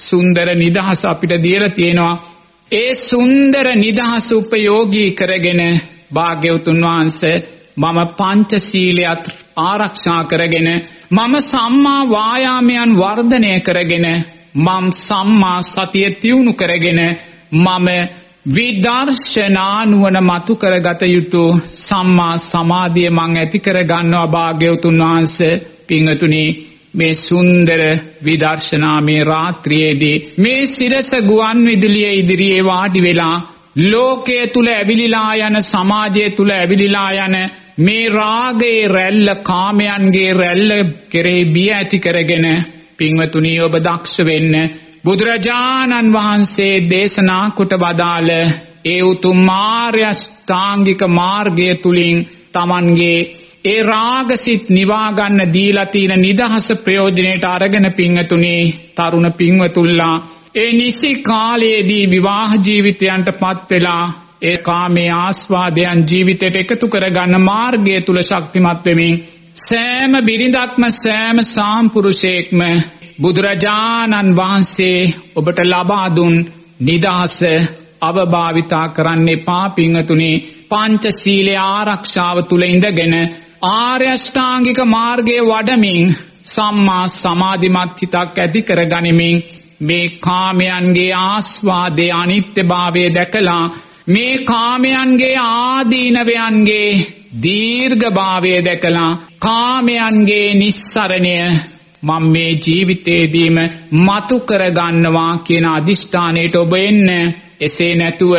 සුන්දර නිදහස අපිට දීලා තියෙනවා. ඒ සුන්දර නිදහස උපයෝගී කරගෙන භාග්‍යවතුන් වහන්සේ මම පංචශීලයත් ආරක්ෂා කරගෙන මම සම්මා වායාමයන් වර්ධනය කරගෙන මම සම්මා සතිය තියුණු කරගෙන මම විදර්ශනා නුවණ මතු කරගත යුතු සම්මා සමාධිය මං ඇති කර ගන්නවා භාග්‍යවතුන් වහන්සේ. පිංගතුනි මේ සුන්දර විදර්ශනාමේ රාත්‍රියේදී මේ සිරස ගුවන් විදුලියේ ඉදිරියේ වාඩි වෙලා ලෝකයේ තුල ඇවිලිලා යන සමාජයේ තුල ඇවිලිලා යන මේ රාගයේ රැල්ල කාමයන්ගේ රැල්ල කෙරෙහි බිය ඇති කරගෙන පින්වතුනි ඔබ දක්ෂ වෙන්න බුදුරජාණන් වහන්සේ දේශනා කොට වදාළ ඒ උතුම් මාර්ය ෂ්ටාංගික මාර්ගය තුලින් Tamanගේ ඒ රාගසිත නිවා ගන්න දීලා තියෙන නිදහස ප්‍රයෝජනෙට අරගෙන පින්වතුනි තරුණ පින්වතුල්ලා ඒ නිසි කාලයේදී විවාහ ජීවිතයන්ටපත් වෙලා ඒ කාමයේ ආස්වාදයන් ජීවිතයට එකතු කරගන්න මාර්ගය තුල ශක්තිමත් වෙමින් සෑම බිරිඳක්ම සෑම සාම්පුරුෂයෙක්ම බුදුරජාණන් වහන්සේ ඔබට ලබා දුන් නිදහස අවභාවිතා කරන්න එපා පිංහතුනි පංචශීලයේ ආරක්ෂාව තුල ඉඳගෙන ආර්ය අෂ්ටාංගික මාර්ගයේ වඩමින් සම්මා සමාධිමත් හිතක් ඇති කරගනිමින් මේ කාමයන්ගේ ආස්වාදයේ අනිත්‍යභාවය දැකලා මේ කාමයන්ගේ ආදීනවයන්ගේ දීර්ඝභාවය දැකලා කාමයන්ගේ නිස්සරණය මම මේ ජීවිතේදීම මතු කරගන්නවා කියන අදිෂ්ඨානයට ඔබ එන්න. එසේ නැතුව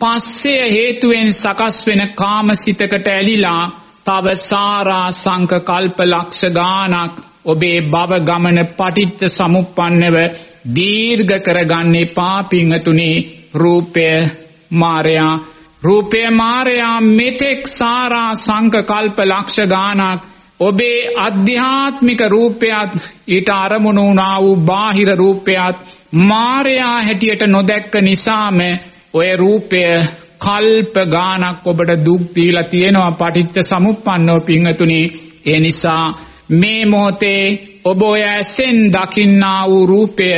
පස්සය හේතුවෙන් සකස් වෙන කාමසිතකට ඇලිලා තව සාරා සංක කල්ප ලක්ෂ ගානක් ඔබේ භව ගමන පටිච්ච සමුප්පන්නව දීර්ඝ කරගන්නේ පාපින්තුනි රූපය මායයා රූපය මායයා මෙතෙක් සාරා සංක කල්ප ලක්ෂ ගානක් ඔබේ අධ්‍යාත්මික රූපයත් ඊට අරමුණු වුණා වූ බාහිර රූපයත් මායයා හැටියට නොදැක්ක නිසාම ඔය රූපය කල්ප ගානක් ඔබට දුක් දීලා තියෙනවා පටිච්ච සමුප්පන්නව පිංගතුනි ඒ නිසා මේ මොහොතේ ඔබ ඔය ඇසෙන් දකින්නා වූ රූපය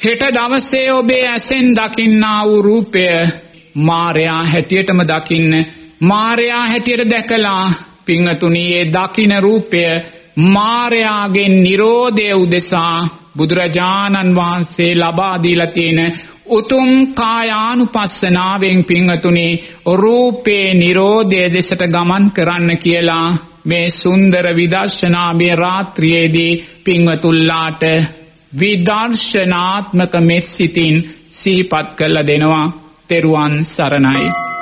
හෙට දවසේ ඔබේ ඇසෙන් දකින්නා වූ රූපය මායයා හැටියටම දකින්න මායයා හැටියට දැකලා පිංගතුනි ඒ දකින රූපය මායයාගේ Nirodhe උදෙසා බුදුරජාණන් වහන්සේ ලබා දීලා තියෙන උතුම් කායානුපස්සනාවෙන් පිංගතුනි රූපේ Nirodhe දෙසට ගමන් කරන්න කියලා මේ සුන්දර විදර්ශනාමය රාත්‍රියේදී පිංවතුල්ලාට විදර්ශනාත්මක මෙත් සිතින් සිහිපත් කළ දෙනවා. තෙරුවන් සරණයි.